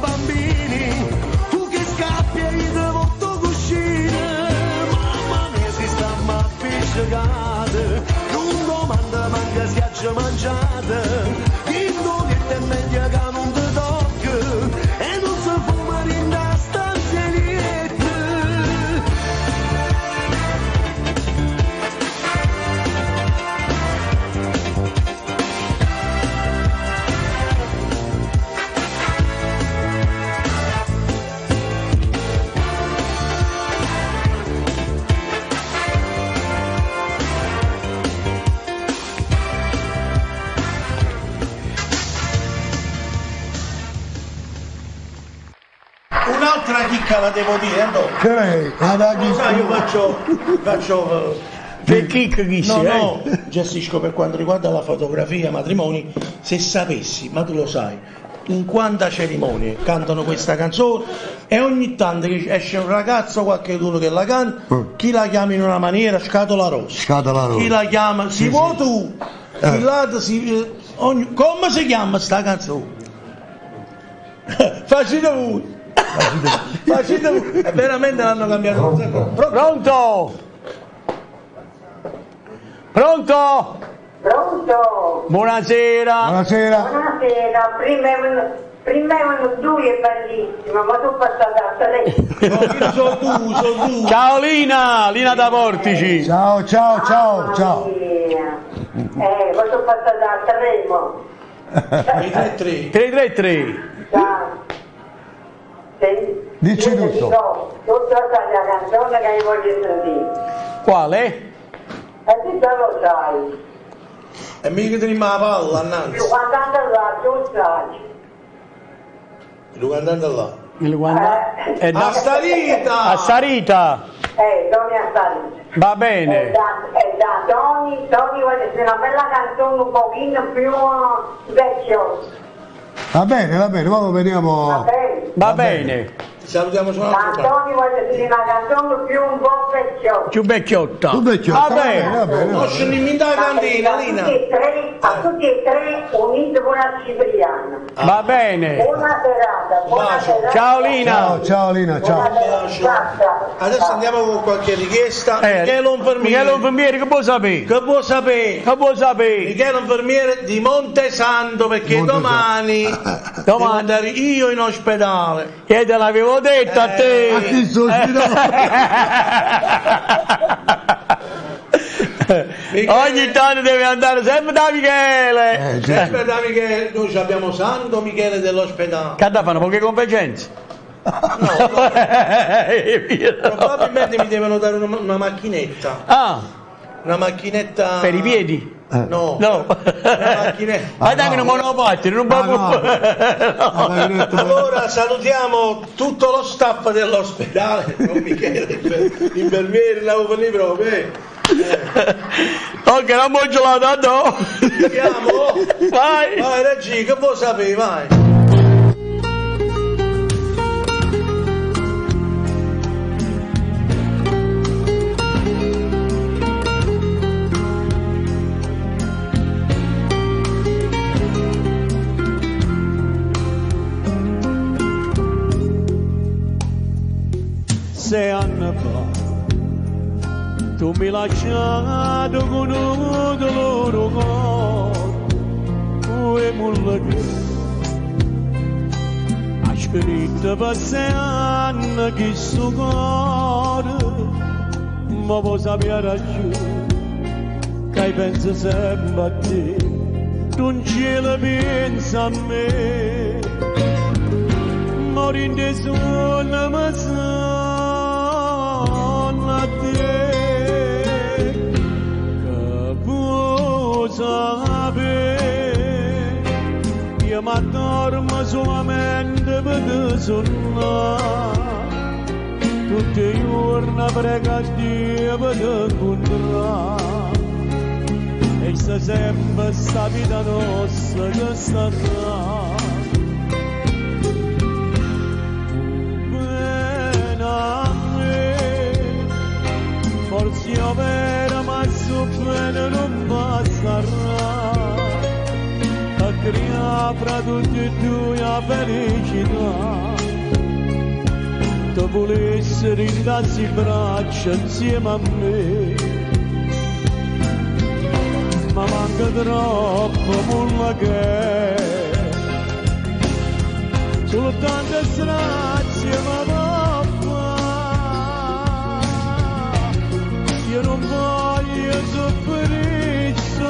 Bambini, tu che scappi e io devo cuscine, mamma mia si sta ma appiccicate, non domanda manca si mangiate, Chicca la devo dire, no? Che lei? Lo sai, io faccio, faccio eh, chicca chi No, sei? no, gestisco per quanto riguarda la fotografia, matrimoni, se sapessi, ma tu lo sai, in quanta cerimonie cantano questa canzone e ogni tanto che esce un ragazzo, qualcuno che la canta, chi la chiama in una maniera scatola rossa, Scatola rossa. chi la chiama, si vuoi tu, Eh. l'altro si, eh, ogni- come si chiama sta canzone? Facite voi! Facite voi! Veramente l'hanno cambiato un sacco. Pro- Pronto? Pronto? Pronto? Buonasera. Buonasera. Buonasera, prima erano, prima erano due bellissime, ma tu passate a tre. No, io sono tu, sono tu. Ciao Lina, Lina da Portici. Ciao, ciao, ciao, ciao. Eh, ma sono passata a tre, mo. I tre, tre. 333. Ciao. Sì. Dici Io tutto. dico, Tutta la canzone che voglio sentire. Quale? E tu già lo sai. E mica teniamo la palla, annanzi. Più quando là, tu sai. Lo cantante là. Il guarda- è da- A Starita! a Sarita. Eh, Tony Astarita. Va E bene. da, e da Tony, Tony vuole essere una bella canzone un pochino più vecchio. Va bene, va bene, ora Va veniamo. bene? Va bene. Ti salutiamo canto. Tony vuole essere una canzone più un po' vecchio. Più vecchiotta. Tu vecchio, Va va bene, bene. va bene. Non scendimi da cantina, a Lina. tutti e tre, a tutti e tre unite con la Cipriana. Va bene. Buona serata, buona Bacio. serata. Ciao Lina. Ciao, ciao Lina, ciao. Buona serata. Adesso andiamo con qualche richiesta. Eh, Michele Infermiere. Michele Infermiere, che può sapere? Che può sapere? Che può sapere? Michele Infermiere di Montesanto perché Montesanto. domani Domani. andare io in ospedale. Che te l'avevo detto a te. A chi sono Ogni tanto deve andare sempre da Michele. Eh, certo. Aspetta Michele, noi abbiamo Santo Michele dell'ospedale. Che da fanno poche convergenze? Probabilmente mi devono dare una, una macchinetta. ah, Una macchinetta. per i piedi? No. No. Una macchinetta. Ma dai che non monopattino, non Ah, no. va Allora salutiamo tutto lo staff dell'ospedale, non Michele, infer- infermieri, l'avevo venire proprio. eh. Ok, la moggiolata no. Andiamo? Vai. Vai Reggi, che vuoi sapere, vai. Mi lasciato con un dolore cuore e mulla che ha spinito per sei anni che sto cuore ma può sapere ragione che pensa sempre a te non ce la pensa a me morendo di sonno ma sono a te sonnare tutti i giorni prego a Dio per te incontrare e se sempre sta vita nostra che sta là bene a me forse io vera ma su bene a creare fra tutti e due la felicità tu volessi rindarsi in braccia insieme a me ma manca troppo nulla che soltanto strazia ma papà io non voglio soffrire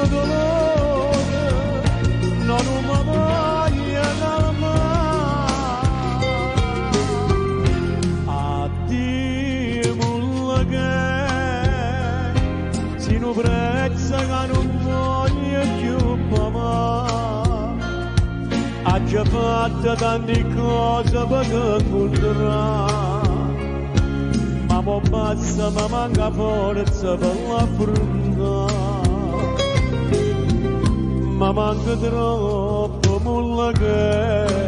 dolore no, non mi voglio calmare addio nulla che si non prezza che non voglio più mamma ha già fatto tante cose per incontrare ma mo basta ma manca forza per l'affrontare ma manca troppo nulla che mena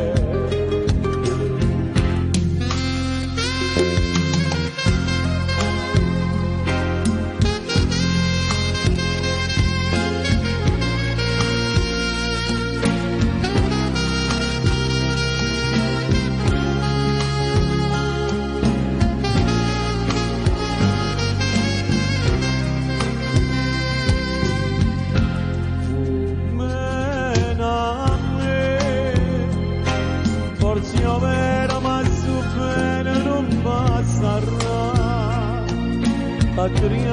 perché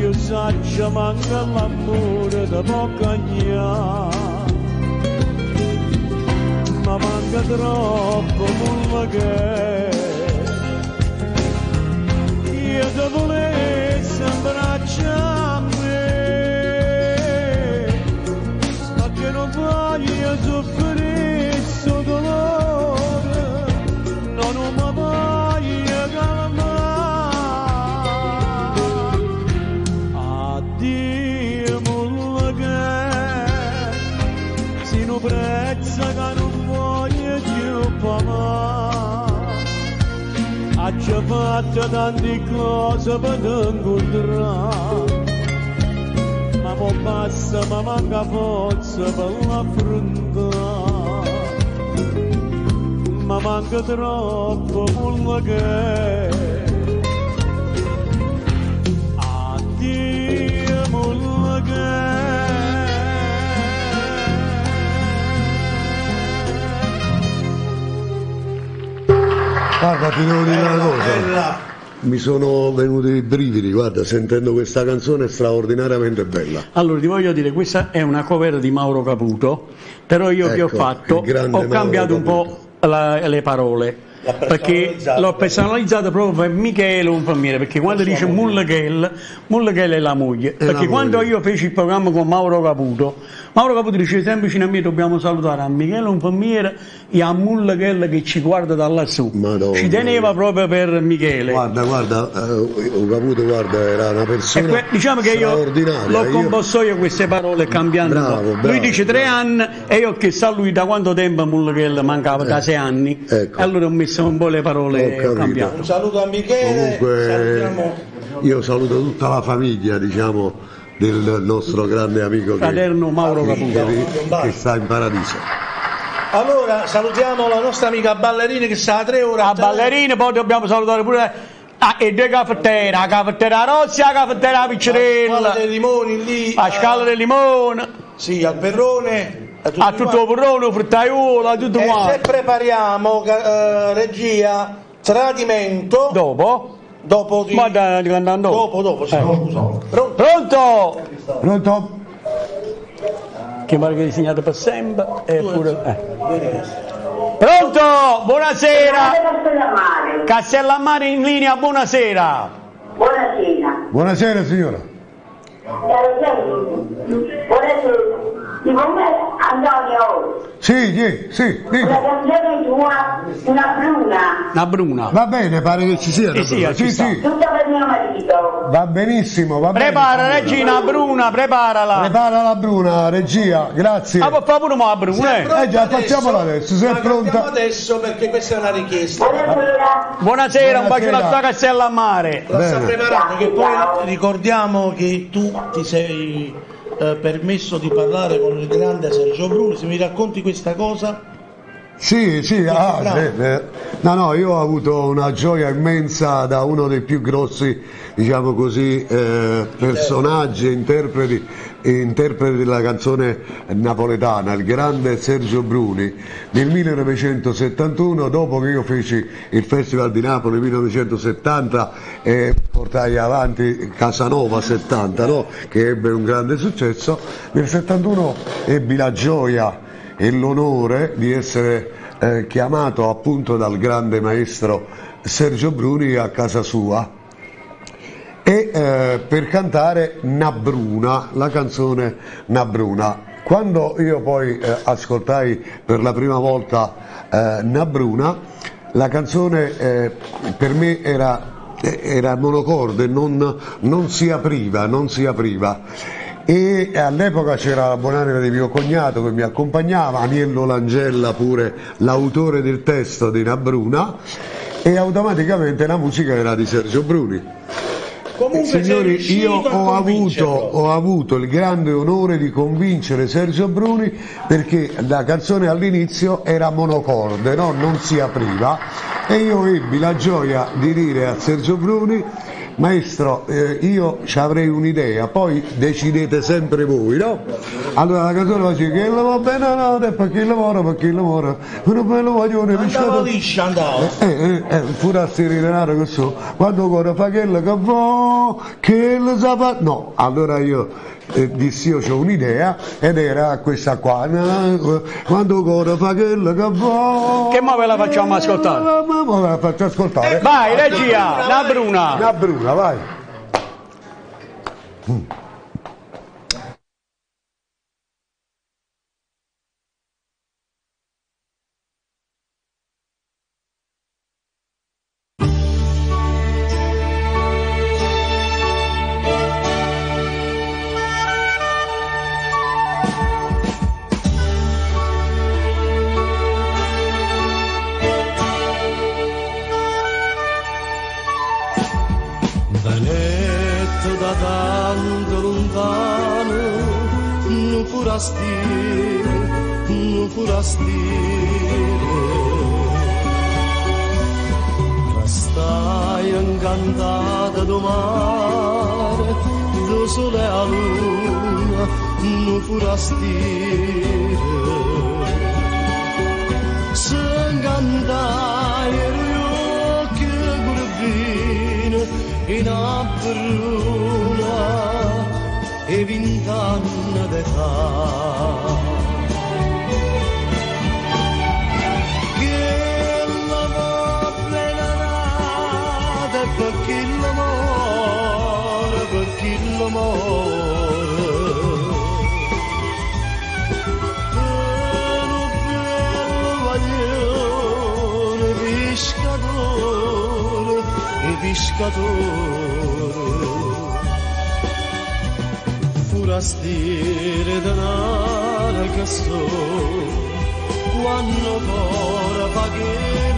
io saggio manca l'amore da poco ma manca troppo nulla che io te volessi abbracciarmi ma che non voglio soffrire fatto tante cose per incontrare ma mo basta ma manca forza per l'affrontare ma manca troppo nulla che Guarda, ti devo dire una cosa. Bella. Mi sono venuti i brividi, guarda, sentendo questa canzone è straordinariamente bella. Allora ti voglio dire, questa è una cover di Mauro Caputo, però io che ho Ecco, fatto, ho cambiato un po' la- le parole. Perché l'ho personalizzato proprio per Michele un famiglia, perché quando dice Mullechel, Mullechel è la moglie. perché la quando moglie. io feci il programma con Mauro Caputo, Mauro Caputo dice sempre vicino a me dobbiamo salutare a Michele un famiglia e a Mullechel che ci guarda da lassù. Madonna. Ci teneva proprio per Michele. Guarda, guarda, eh, ho capito, guarda, era una persona que- diciamo che io l'ho Io- composto io queste parole cambiando. Bravo, bravo, lui dice tre bravo. anni e io ho chiesto a lui da quanto tempo Mullechel mancava, da sei anni. ecco. E allora ho messo un po' le parole e cambiato. Un saluto a Michele, Comunque, salutiamo io saluto tutta la famiglia, diciamo, del nostro grande amico che, Fraterno Mauro che, Caputo. che- che sta in paradiso. Allora salutiamo la nostra amica ballerina che sta a tre ore. A ballerina, poi dobbiamo salutare pure ah, e due caffettiere, la caffettiera Rozzi e la caffettiera Scala Piccerella, dei limoni lì. a scala del limone, Sì, al perrone. A, tutti a tutto il burrone, frittaiolo, a tutto E se quanto. prepariamo, eh, regia, tradimento. Dopo? Dopo di... Ma dai, andando. Dopo, dopo, sì, Eh. scusa. Pronto? Pronto? Pronto? Che mi ha disegnato per sempre. E pure, eh. Pronto? Buonasera. Castellammare. Castellammare in linea, buonasera. Buonasera. Buonasera signora. Buonasera. Di con me Antonio, Sì, sì, sì, una dica. canzone tua, una bruna, Una bruna. Va bene, pare che ci sia. Sì, sì, sì, sì. tutta per mio marito. Va benissimo, va bene. Prepara, Regina Bruna, preparala. Prepara la bruna, regia, grazie. Ah, fare pure la Bruna, eh. Eh già, facciamola adesso, sei La cantiamo pronta? adesso perché questa è una richiesta. Buonasera. Buonasera, un bacio da tua Castellammare. La sta Bene. preparando che poi ricordiamo che tu ti sei eh, permesso di parlare con il grande Sergio Bruni, se mi racconti questa cosa Sì, sì, ah, eh. no, no, io ho avuto una gioia immensa da uno dei più grossi, diciamo così, eh, personaggi interpreti, interpreti della canzone napoletana, il grande Sergio Bruni, nel 1971, dopo che io feci il Festival di Napoli 1970 e portai avanti Casanova 70, no? che ebbe un grande successo, nel 71 ebbi la gioia e l'onore di essere eh, chiamato appunto dal grande maestro Sergio Bruni a casa sua e eh, per cantare Nabruna, la canzone Nabruna. Quando io poi eh, ascoltai per la prima volta eh, Nabruna, la canzone eh, per me era, eh, era monocorde, non, non si apriva, non si apriva. E all'epoca c'era la buonanima di mio cognato che mi accompagnava, Aniello Langella pure l'autore del testo di Nabruna e automaticamente la musica era di Sergio Bruni. comunque Signori, io ho avuto, ho avuto il grande onore di convincere Sergio Bruni perché la canzone all'inizio era monocorde, no? non si apriva e io ebbi la gioia di dire a Sergio Bruni Maestro, eh, io ci avrei un'idea, poi decidete sempre voi, no? Allora la canzone faceva che lavora bene, no, perché lavoro, perché lavoro, una bella voglione, andava liscia andava. Eh, eh, eh, pure a che so, quando ancora fa che che lo sa fa- No, allora io eh, dissi io ho un'idea ed era questa qua, quando ancora fa quello che va. Che mo ve la facciamo ascoltare? Ma, ma, ma la faccio ascoltare. Vai, regia, la Bruna. La Bruna, vai. Veneto furastire, non furastire. Restai incantata do mare, do sole a luna, non furastire. Se incantai gli occhi gurbino in bruna e vent'anni d'età. Che l'amore plenata perché l'amore, perché l'amore. Sono bello guaglione, pescatore, e pescatore. Furastiere denaro che so, quando ora paghi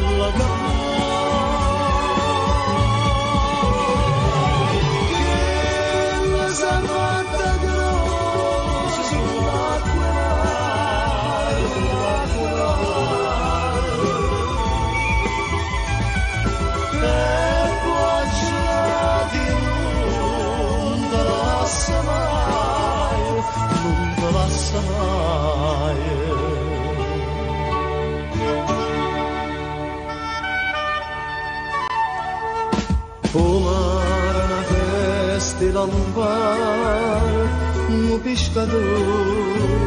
festa lampare, un pescatore,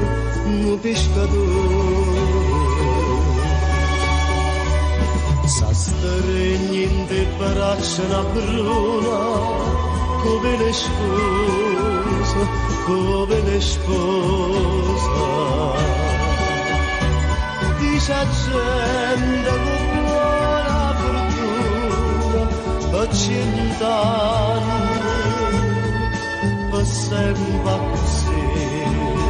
un pescatore. Sa stregni in te braccia una bruna, come le spose, come le spose. Dice a gente con buona fortuna,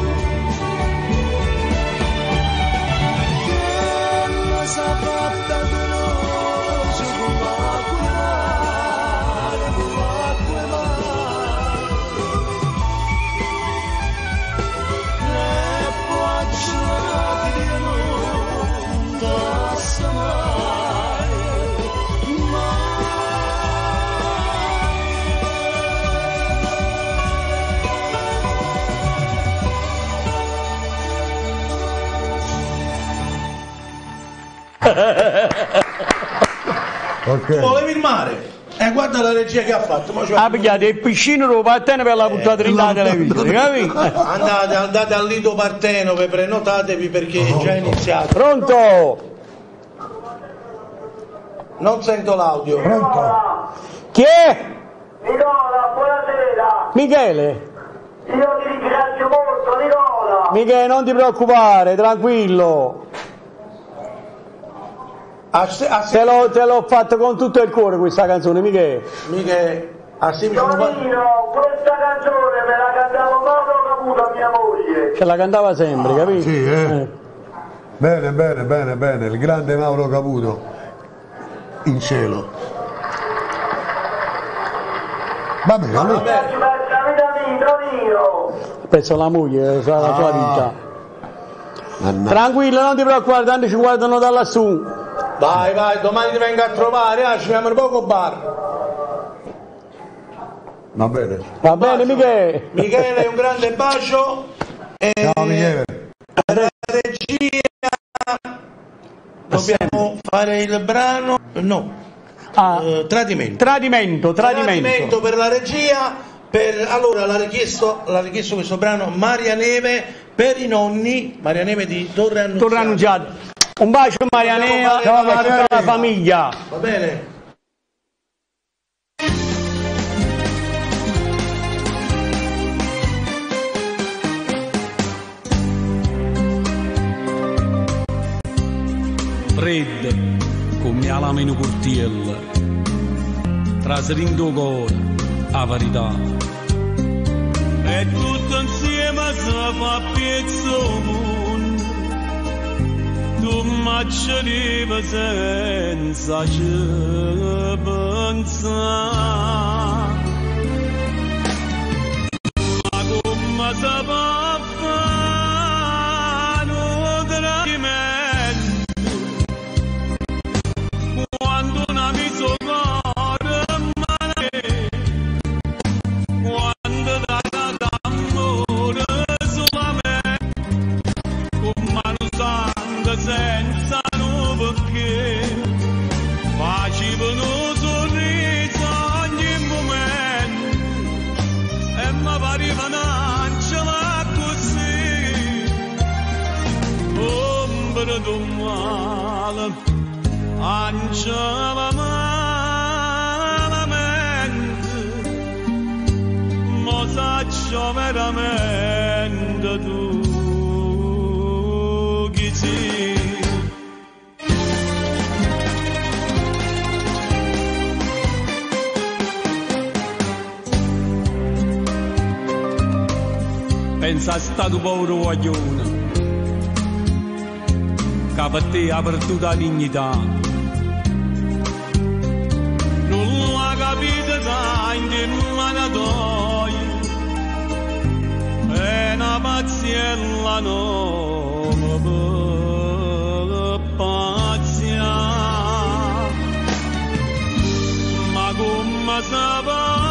Ok. Volevi il mare? E guarda la regia che ha fatto. va- Ah, pigliate il piscino lo partene per la buttata in la televisione, capito? Andate, andate al Lido Partenope, prenotatevi perché è già iniziato. Pronto? Non sento l'audio. Chi è? Nicola, buonasera. Michele? Io ti ringrazio molto, Nicola. Michele, non ti preoccupare, tranquillo. A se- a se- Te l'ho, te l'ho fatto con tutto il cuore questa canzone, Michele. Miche, a va- Tonino, questa canzone me la cantavo Mauro Caputo a mia moglie. Ce la cantava sempre, capito? Sì, eh. Bene, bene, bene, bene, il grande Mauro Caputo in cielo. Va bene, allora. La. Penso alla moglie, sarà la sua Ah. vita. Tranquillo, non ti preoccupare, tanto ci guardano da lassù. Vai, vai, domani ti vengo a trovare, ah, ci vediamo poco bar. Va bene. Va bene, Michele? Michele, un grande bacio. E Ciao Michele. la regia. Dobbiamo fare il brano. No. Ah, eh, tradimento. tradimento, tradimento. per la regia. Per, allora l'ha richiesto, l'ha richiesto questo brano Maria Neve per i nonni, Maria Neve di Torre Annunziata. Un bacio Marianea Ciao, e a tutta la famiglia. Va bene? fredda come la meno curtiella traserindo cuore a verità. E tutto insieme si fa pezzo tu m'acceriva senza ci pensare ma come si va ombra d'un male. Angela malamente, mosaccio veramente tu chi sei. Pensa a stato povero guaglione, che per te ha perduto la dignità. Non l'ha capito che in manatoia e una paziella non per pazia. Ma come si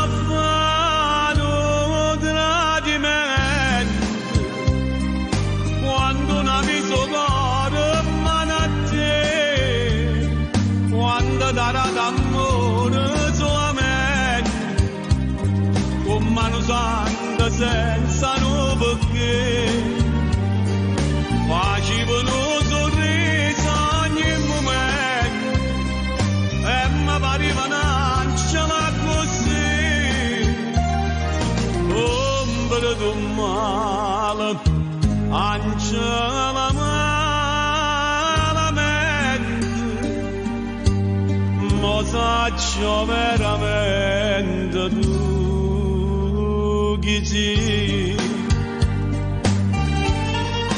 usando senza un perché facevano sorriso ogni momento e mi pareva un'anciola così ombra d'un male anciola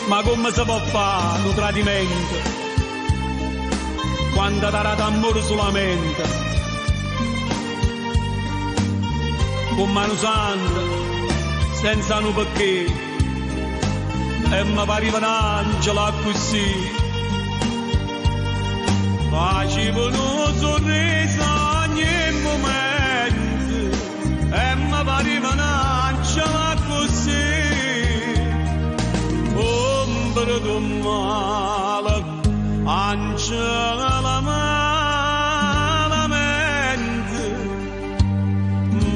ma come si può fare un tradimento? Quando ti dato amore solamente. Con mano santa senza un perché. E mi pareva un angelo così facevano un sorriso ogni momento e mi pareva un angelo così ombra d'un male angela malamente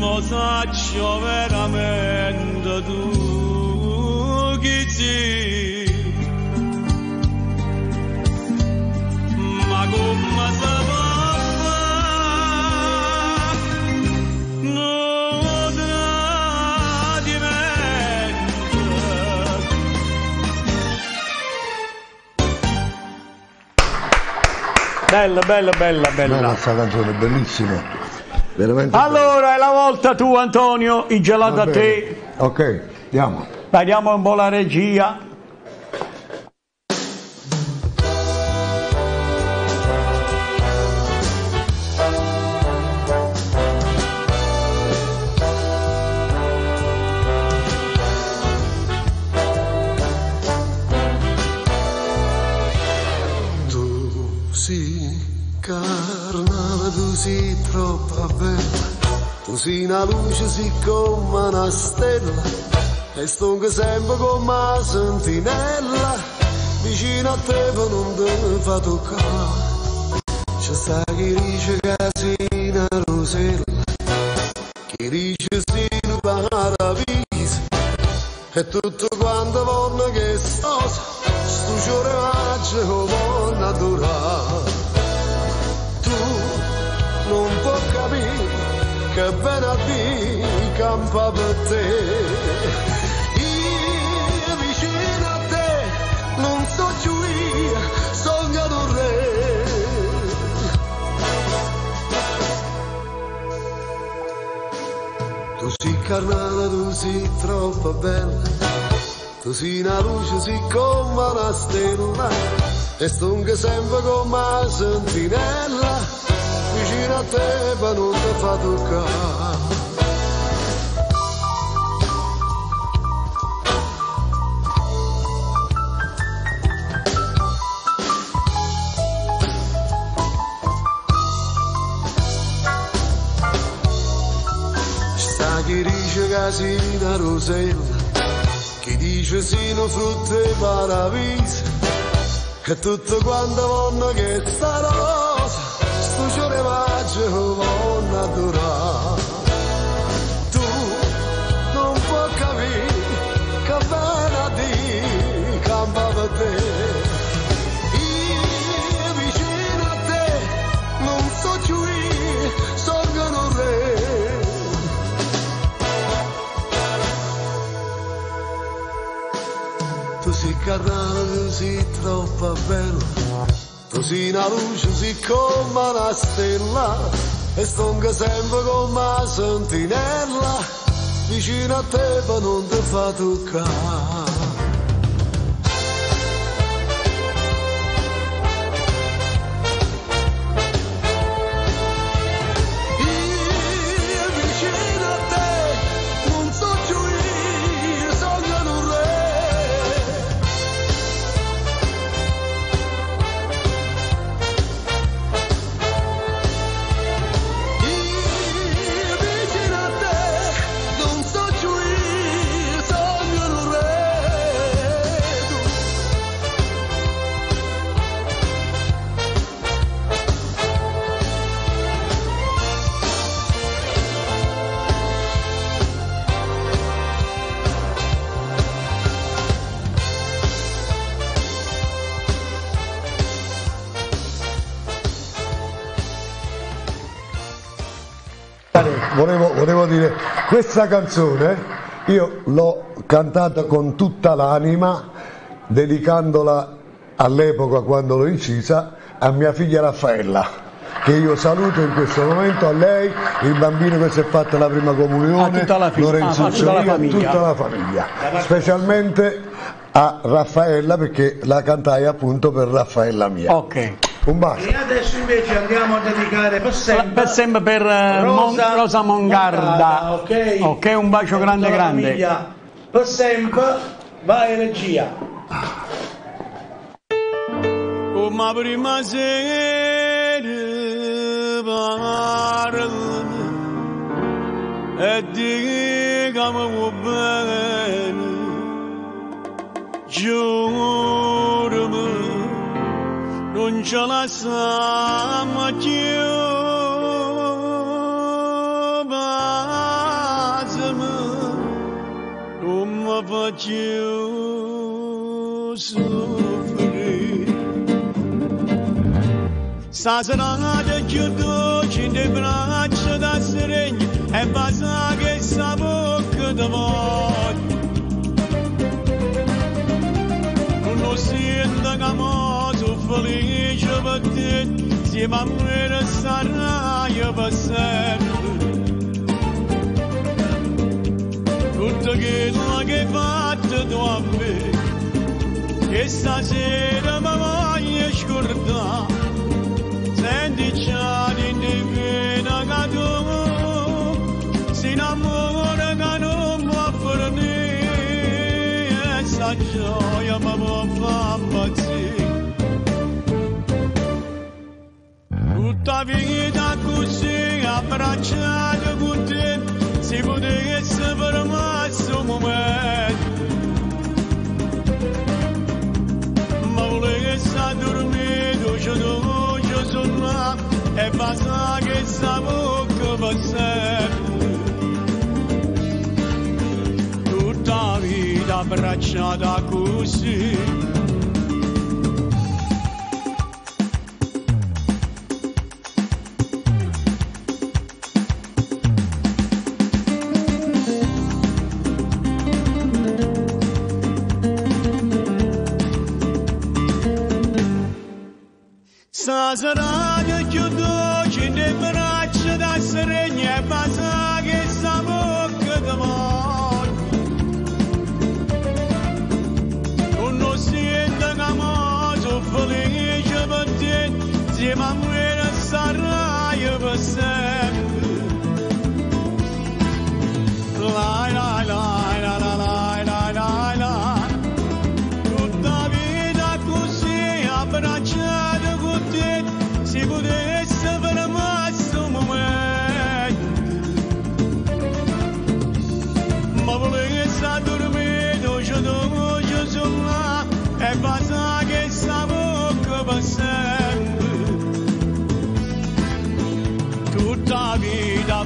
mo saccio veramente tu chi Bella, bella, bella, Bella bella. questa canzone, bellissima. Veramente. Allora, è la volta tu Antonio, il gelato bella. a te. Ok, andiamo. Vediamo un po' la regia. Carnale, tu sei troppo bella, sei una luce, sei come una stella, e stonga sempre come una sentinella, vicino a te per non ti fa toccare. C'è sta chi dice una rosella, chi dice un paradiso, e tutto quanto vanno che sposa, sto giornaggio vanno durare. Tu non puoi capire che venerdì campa per te. Io vicino a te non sto giù io, sogno d'un re. Tu sei carnale, tu sei troppo bella, tu sei una luce, sei come una stella, e stunga sempre come una sentinella, vicino a te per non ti fa toccare. Chi dice una rosella, chi dice sei un frutto di paradiso, e tutto quanto vanno che sta rosa, sto giorno maggio vanno a sei troppo bella, tu sei una luce, sei come una stella, e stonga sempre come una sentinella, vicino a te per non ti fa toccare. Volevo, volevo dire, questa canzone io l'ho cantata con tutta l'anima, dedicandola all'epoca quando l'ho incisa a mia figlia Raffaella che io saluto in questo momento a lei, il bambino che si è fatta la prima comunione, A tutta la fi- Lorenzo ah, a tutta la famiglia. tutta la famiglia, specialmente a Raffaella perché la cantai appunto per Raffaella mia. Ok. Un bacio. E adesso invece andiamo a dedicare per sempre, Per sempre per eh, Rosa, Mon- Rosa Mongarda. ok? Ok, un bacio grande la grande. famiglia, Per sempre, vai regia. Uma prima sera parlami e dicami bene, giurami, Buncalasam akıyor ağzımı Umma bakıyor sıfırı Sazına döküldü şimdi bırak şurada sürün Hep sabuk kıdımın Bunu siyinde gamot بليج بدت زمان من السرايا بسر كنت قد لقفات دوامي كسا زير ما يشكر دعم Tutta vita così abbracciata con te si potesse fermarsi un momento ma volesse dormire dolce dolce sonna e basta che sa bocca per sempre tutta vita abbracciata così Azra döküldü şimdi bırakçı da sırınye baza geçsabuk kıdımon. Bunu siyenden ama tufulini kıbıttin, zimam verin sarayı bısın.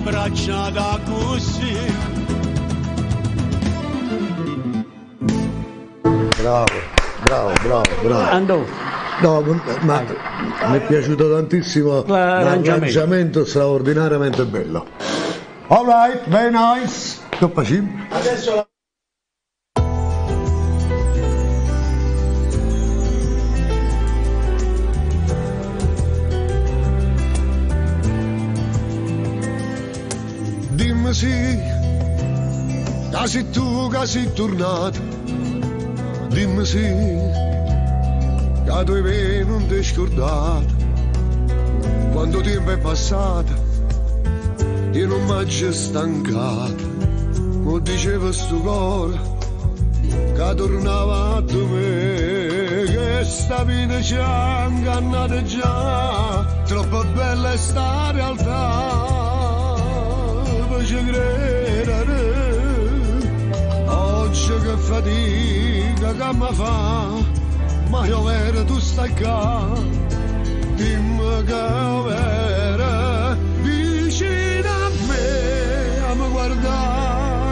Vita abbracciata così Bravo, bravo, bravo, bravo. Andò. No, ma mi è piaciuto tantissimo L'arrangiamento. straordinariamente bello. All right, very nice. Adesso la Che sei tu che sei tornato. Dimmi sì, che hai non ti scordato. Quanto tempo è passato, io non mi c'è stancato. Mo diceva sto cuore, che tornava a me, che sta vita ci ha ingannato già. Troppo bella è sta realtà جگره عاشق فدیق غم ما یاور دوستکا بیم گاوره vicina a me a me guarda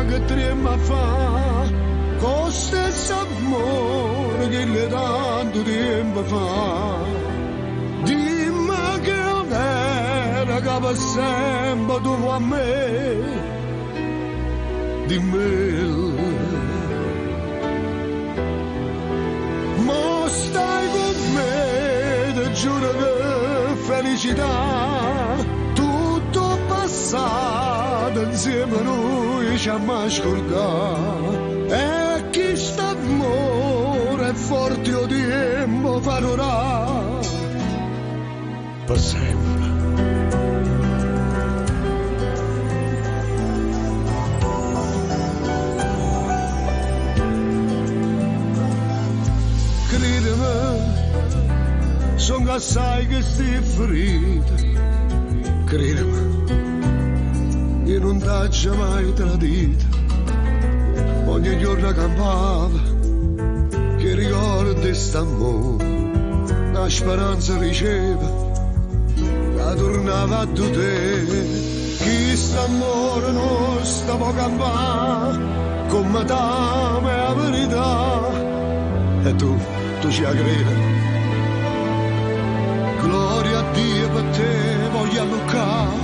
che trema fa con stesso amore che le tanto tempo fa per sempre tu a me, dimmelo. Ma stai con me, ti giuro che felicità, tutto passato insieme a noi ci ha mai scordato. E chi sta amore forte o tempo farà per sempre. Assai che stai ferita. Credimi, io non t'ho mai tradito. Ogni giorno campava, che ricordo st'amore, la speranza riceve, la tornava a te. Chi st'amore non stava campare, come t'ama la verità. E tu, tu ci credi. Gloria a Dio per te voglio lucare,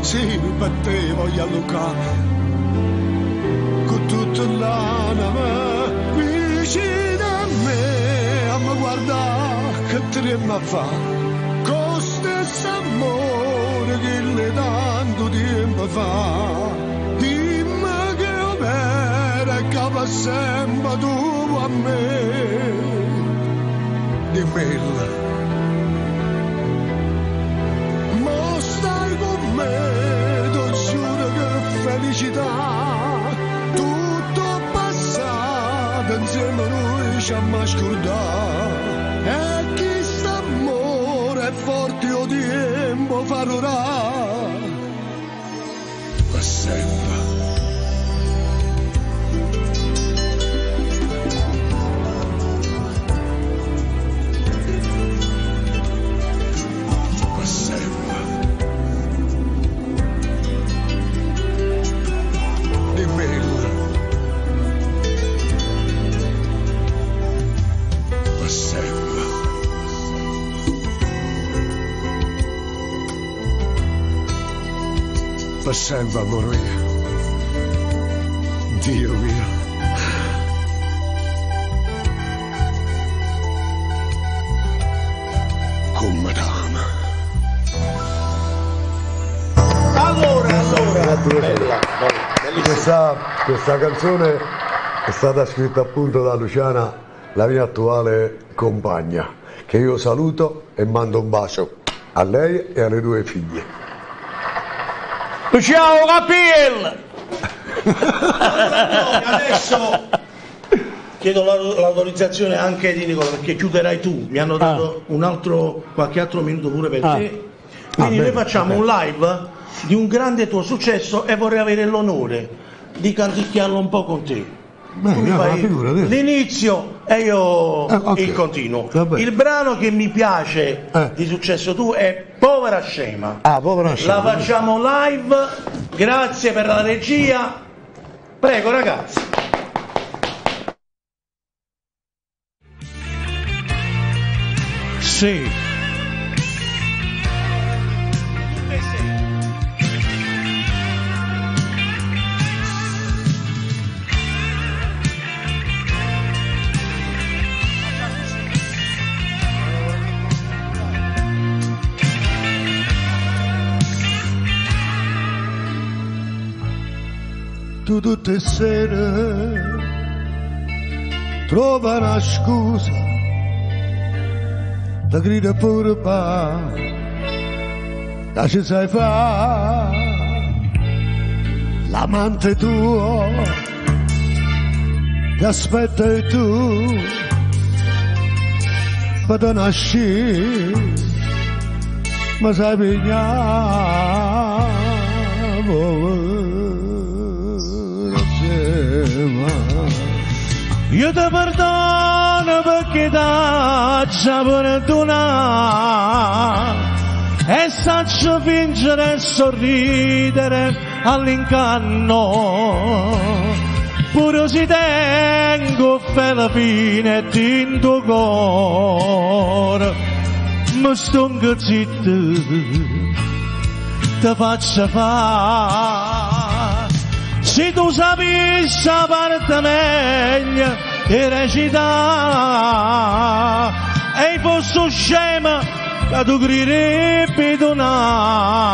sì per te voglio lucare con tutta l'anima vicino a me a me guardare che trema fa con stesso amore che le tanto tempo fa. Dimmi che è vera che va sempre tu a me. Dimmela felicità. Tutto passato insieme a noi ci ha mai e chi sta amore forte o tempo farà sempre amore mio Dio mio come t'ama Allora, allora, Questa, questa canzone è stata scritta appunto da Luciana, la mia attuale compagna, che io saluto e mando un bacio a lei e alle due figlie. Ciao Capiel! adesso chiedo la- l'autorizzazione anche di Nicola perché chiuderai tu, mi hanno dato un altro, qualche altro minuto pure per Ah. te. Quindi Ah, noi bene, facciamo ok. un live di un grande tuo successo e vorrei avere l'onore di canticchiarlo un po' con te. Beh, fai l'inizio e io Eh, ok. il continuo. Va bene. Il brano che mi piace Eh. di successo tu è Povera Scema. Ah, povera La scema. facciamo live, grazie per la regia. Prego ragazzi. Sì. Tu tutte sere. Trova una scusa da grida pure pa che ci sai fa. L'amante tuo ti aspetta e tu vado nasci ma sai pignavo Io ti perdono perché già perdonato e saccio fingere e sorridere all'incanno. Pure si tengo la fine in tuo cuore, mi stongo zitto te faccio fare. Se tu sapessi parte meglio e recita e fossi scema che tu griderebbe donare.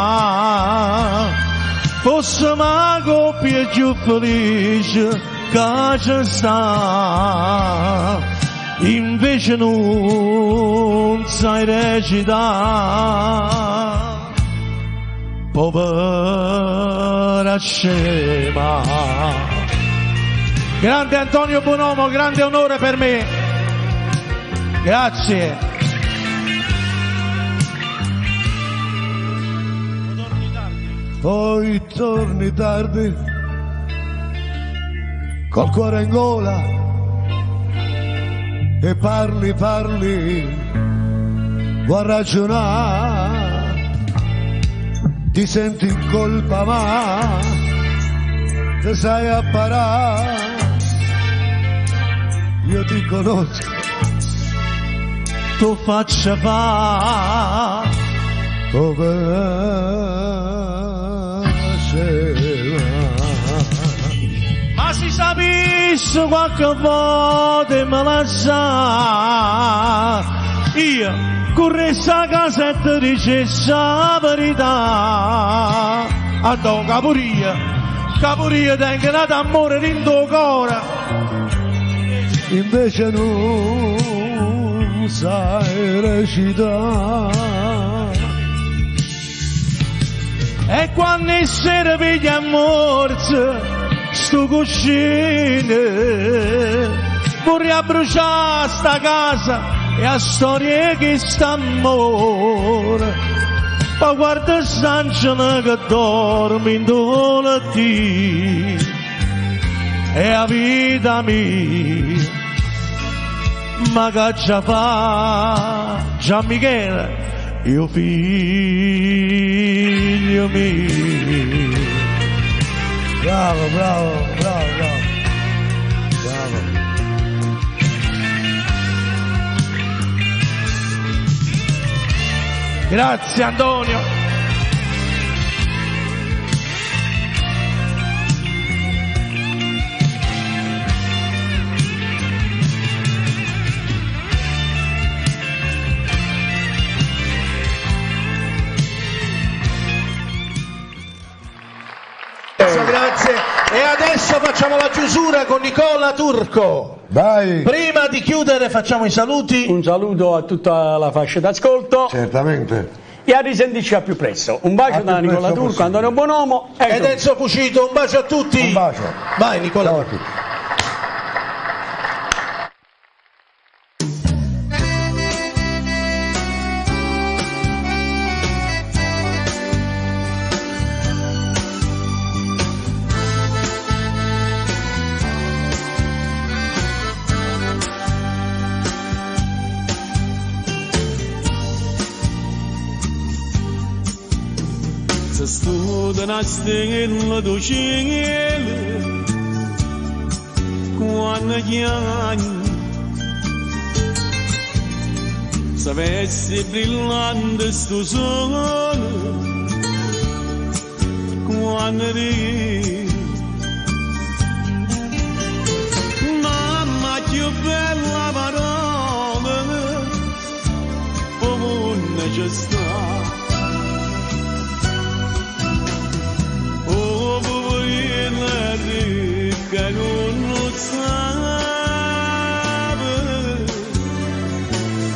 Fosse ma coppia più felice che ci sta invece non grande Antonio Bonomo grande onore per me. Grazie. Poi torni tardi col cuore in gola e parli, parli, vuoi ragionare, ti senti in colpa ma te sai apparare, io ti conosco, tu faccia fa dove ma si sapesse qualche volta me la io corresse a casa e ti dicesse la verità. A do capuria. Capuria tengo nato amore in tuo cuore invece non sai recitare. E quando è sera vedi a morte, sto cuscino, vorrei bruciare sta casa e a storia che sta amore. Ma guarda Sanchez che dorme in dolati, e la vita mia, ma già fa, Gian Michele, io figlio mio. Bravo, bravo, bravo. Bravo. Grazie Antonio. E adesso facciamo la chiusura con Nicola Turco. Dai, Prima di chiudere facciamo i saluti. Un saluto a tutta la fascia d'ascolto certamente. e a risentirci a più presto. Un bacio A da Nicola Turco, possibile. Antonio Bonomo e Ed Enzo Fucito, un bacio a tutti. Un bacio. Vai Nicola. Ciao a tutti. Studano a stella docile quando chiami Sapessi brillante sto sole quando ridi Mamma più bella parola o mondo c'è غيرك قالوا انه صعب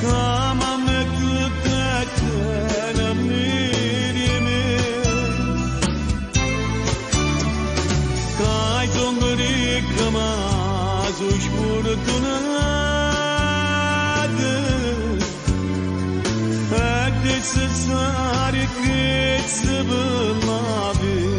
طعمة مثلك انا من اليمين قاعد عمريك ما عزوش أكدس صارك تسب الماضي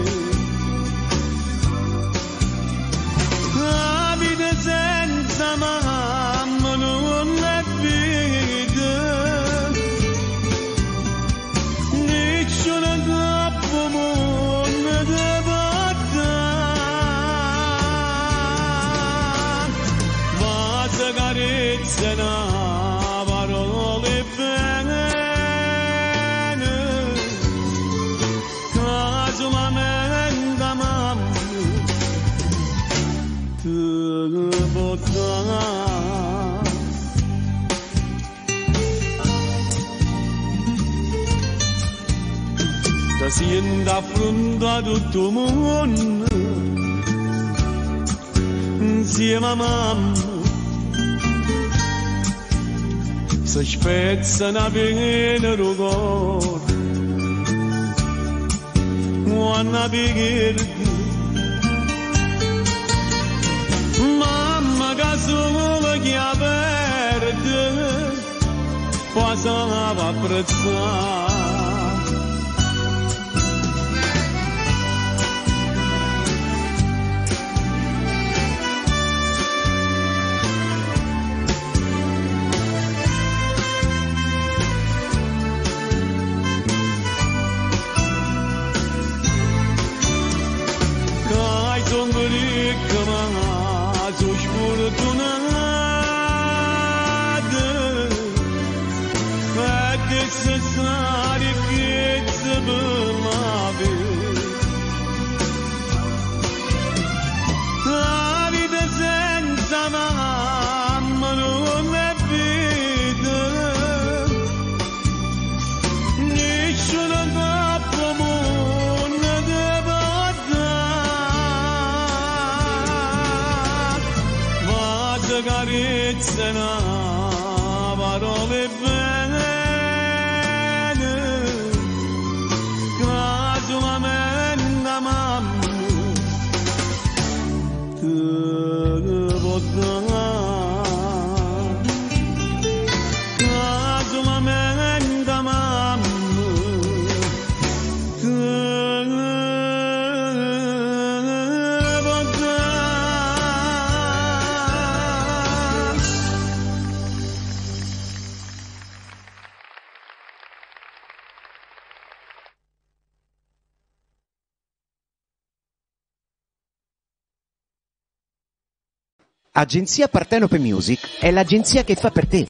viene affronta tutto il mondo insieme a mamma si spezzano a pena ricordo quando perdi mamma che solo chi perde poi sarà apprezzare Agenzia Partenope Music è l'agenzia che fa per te.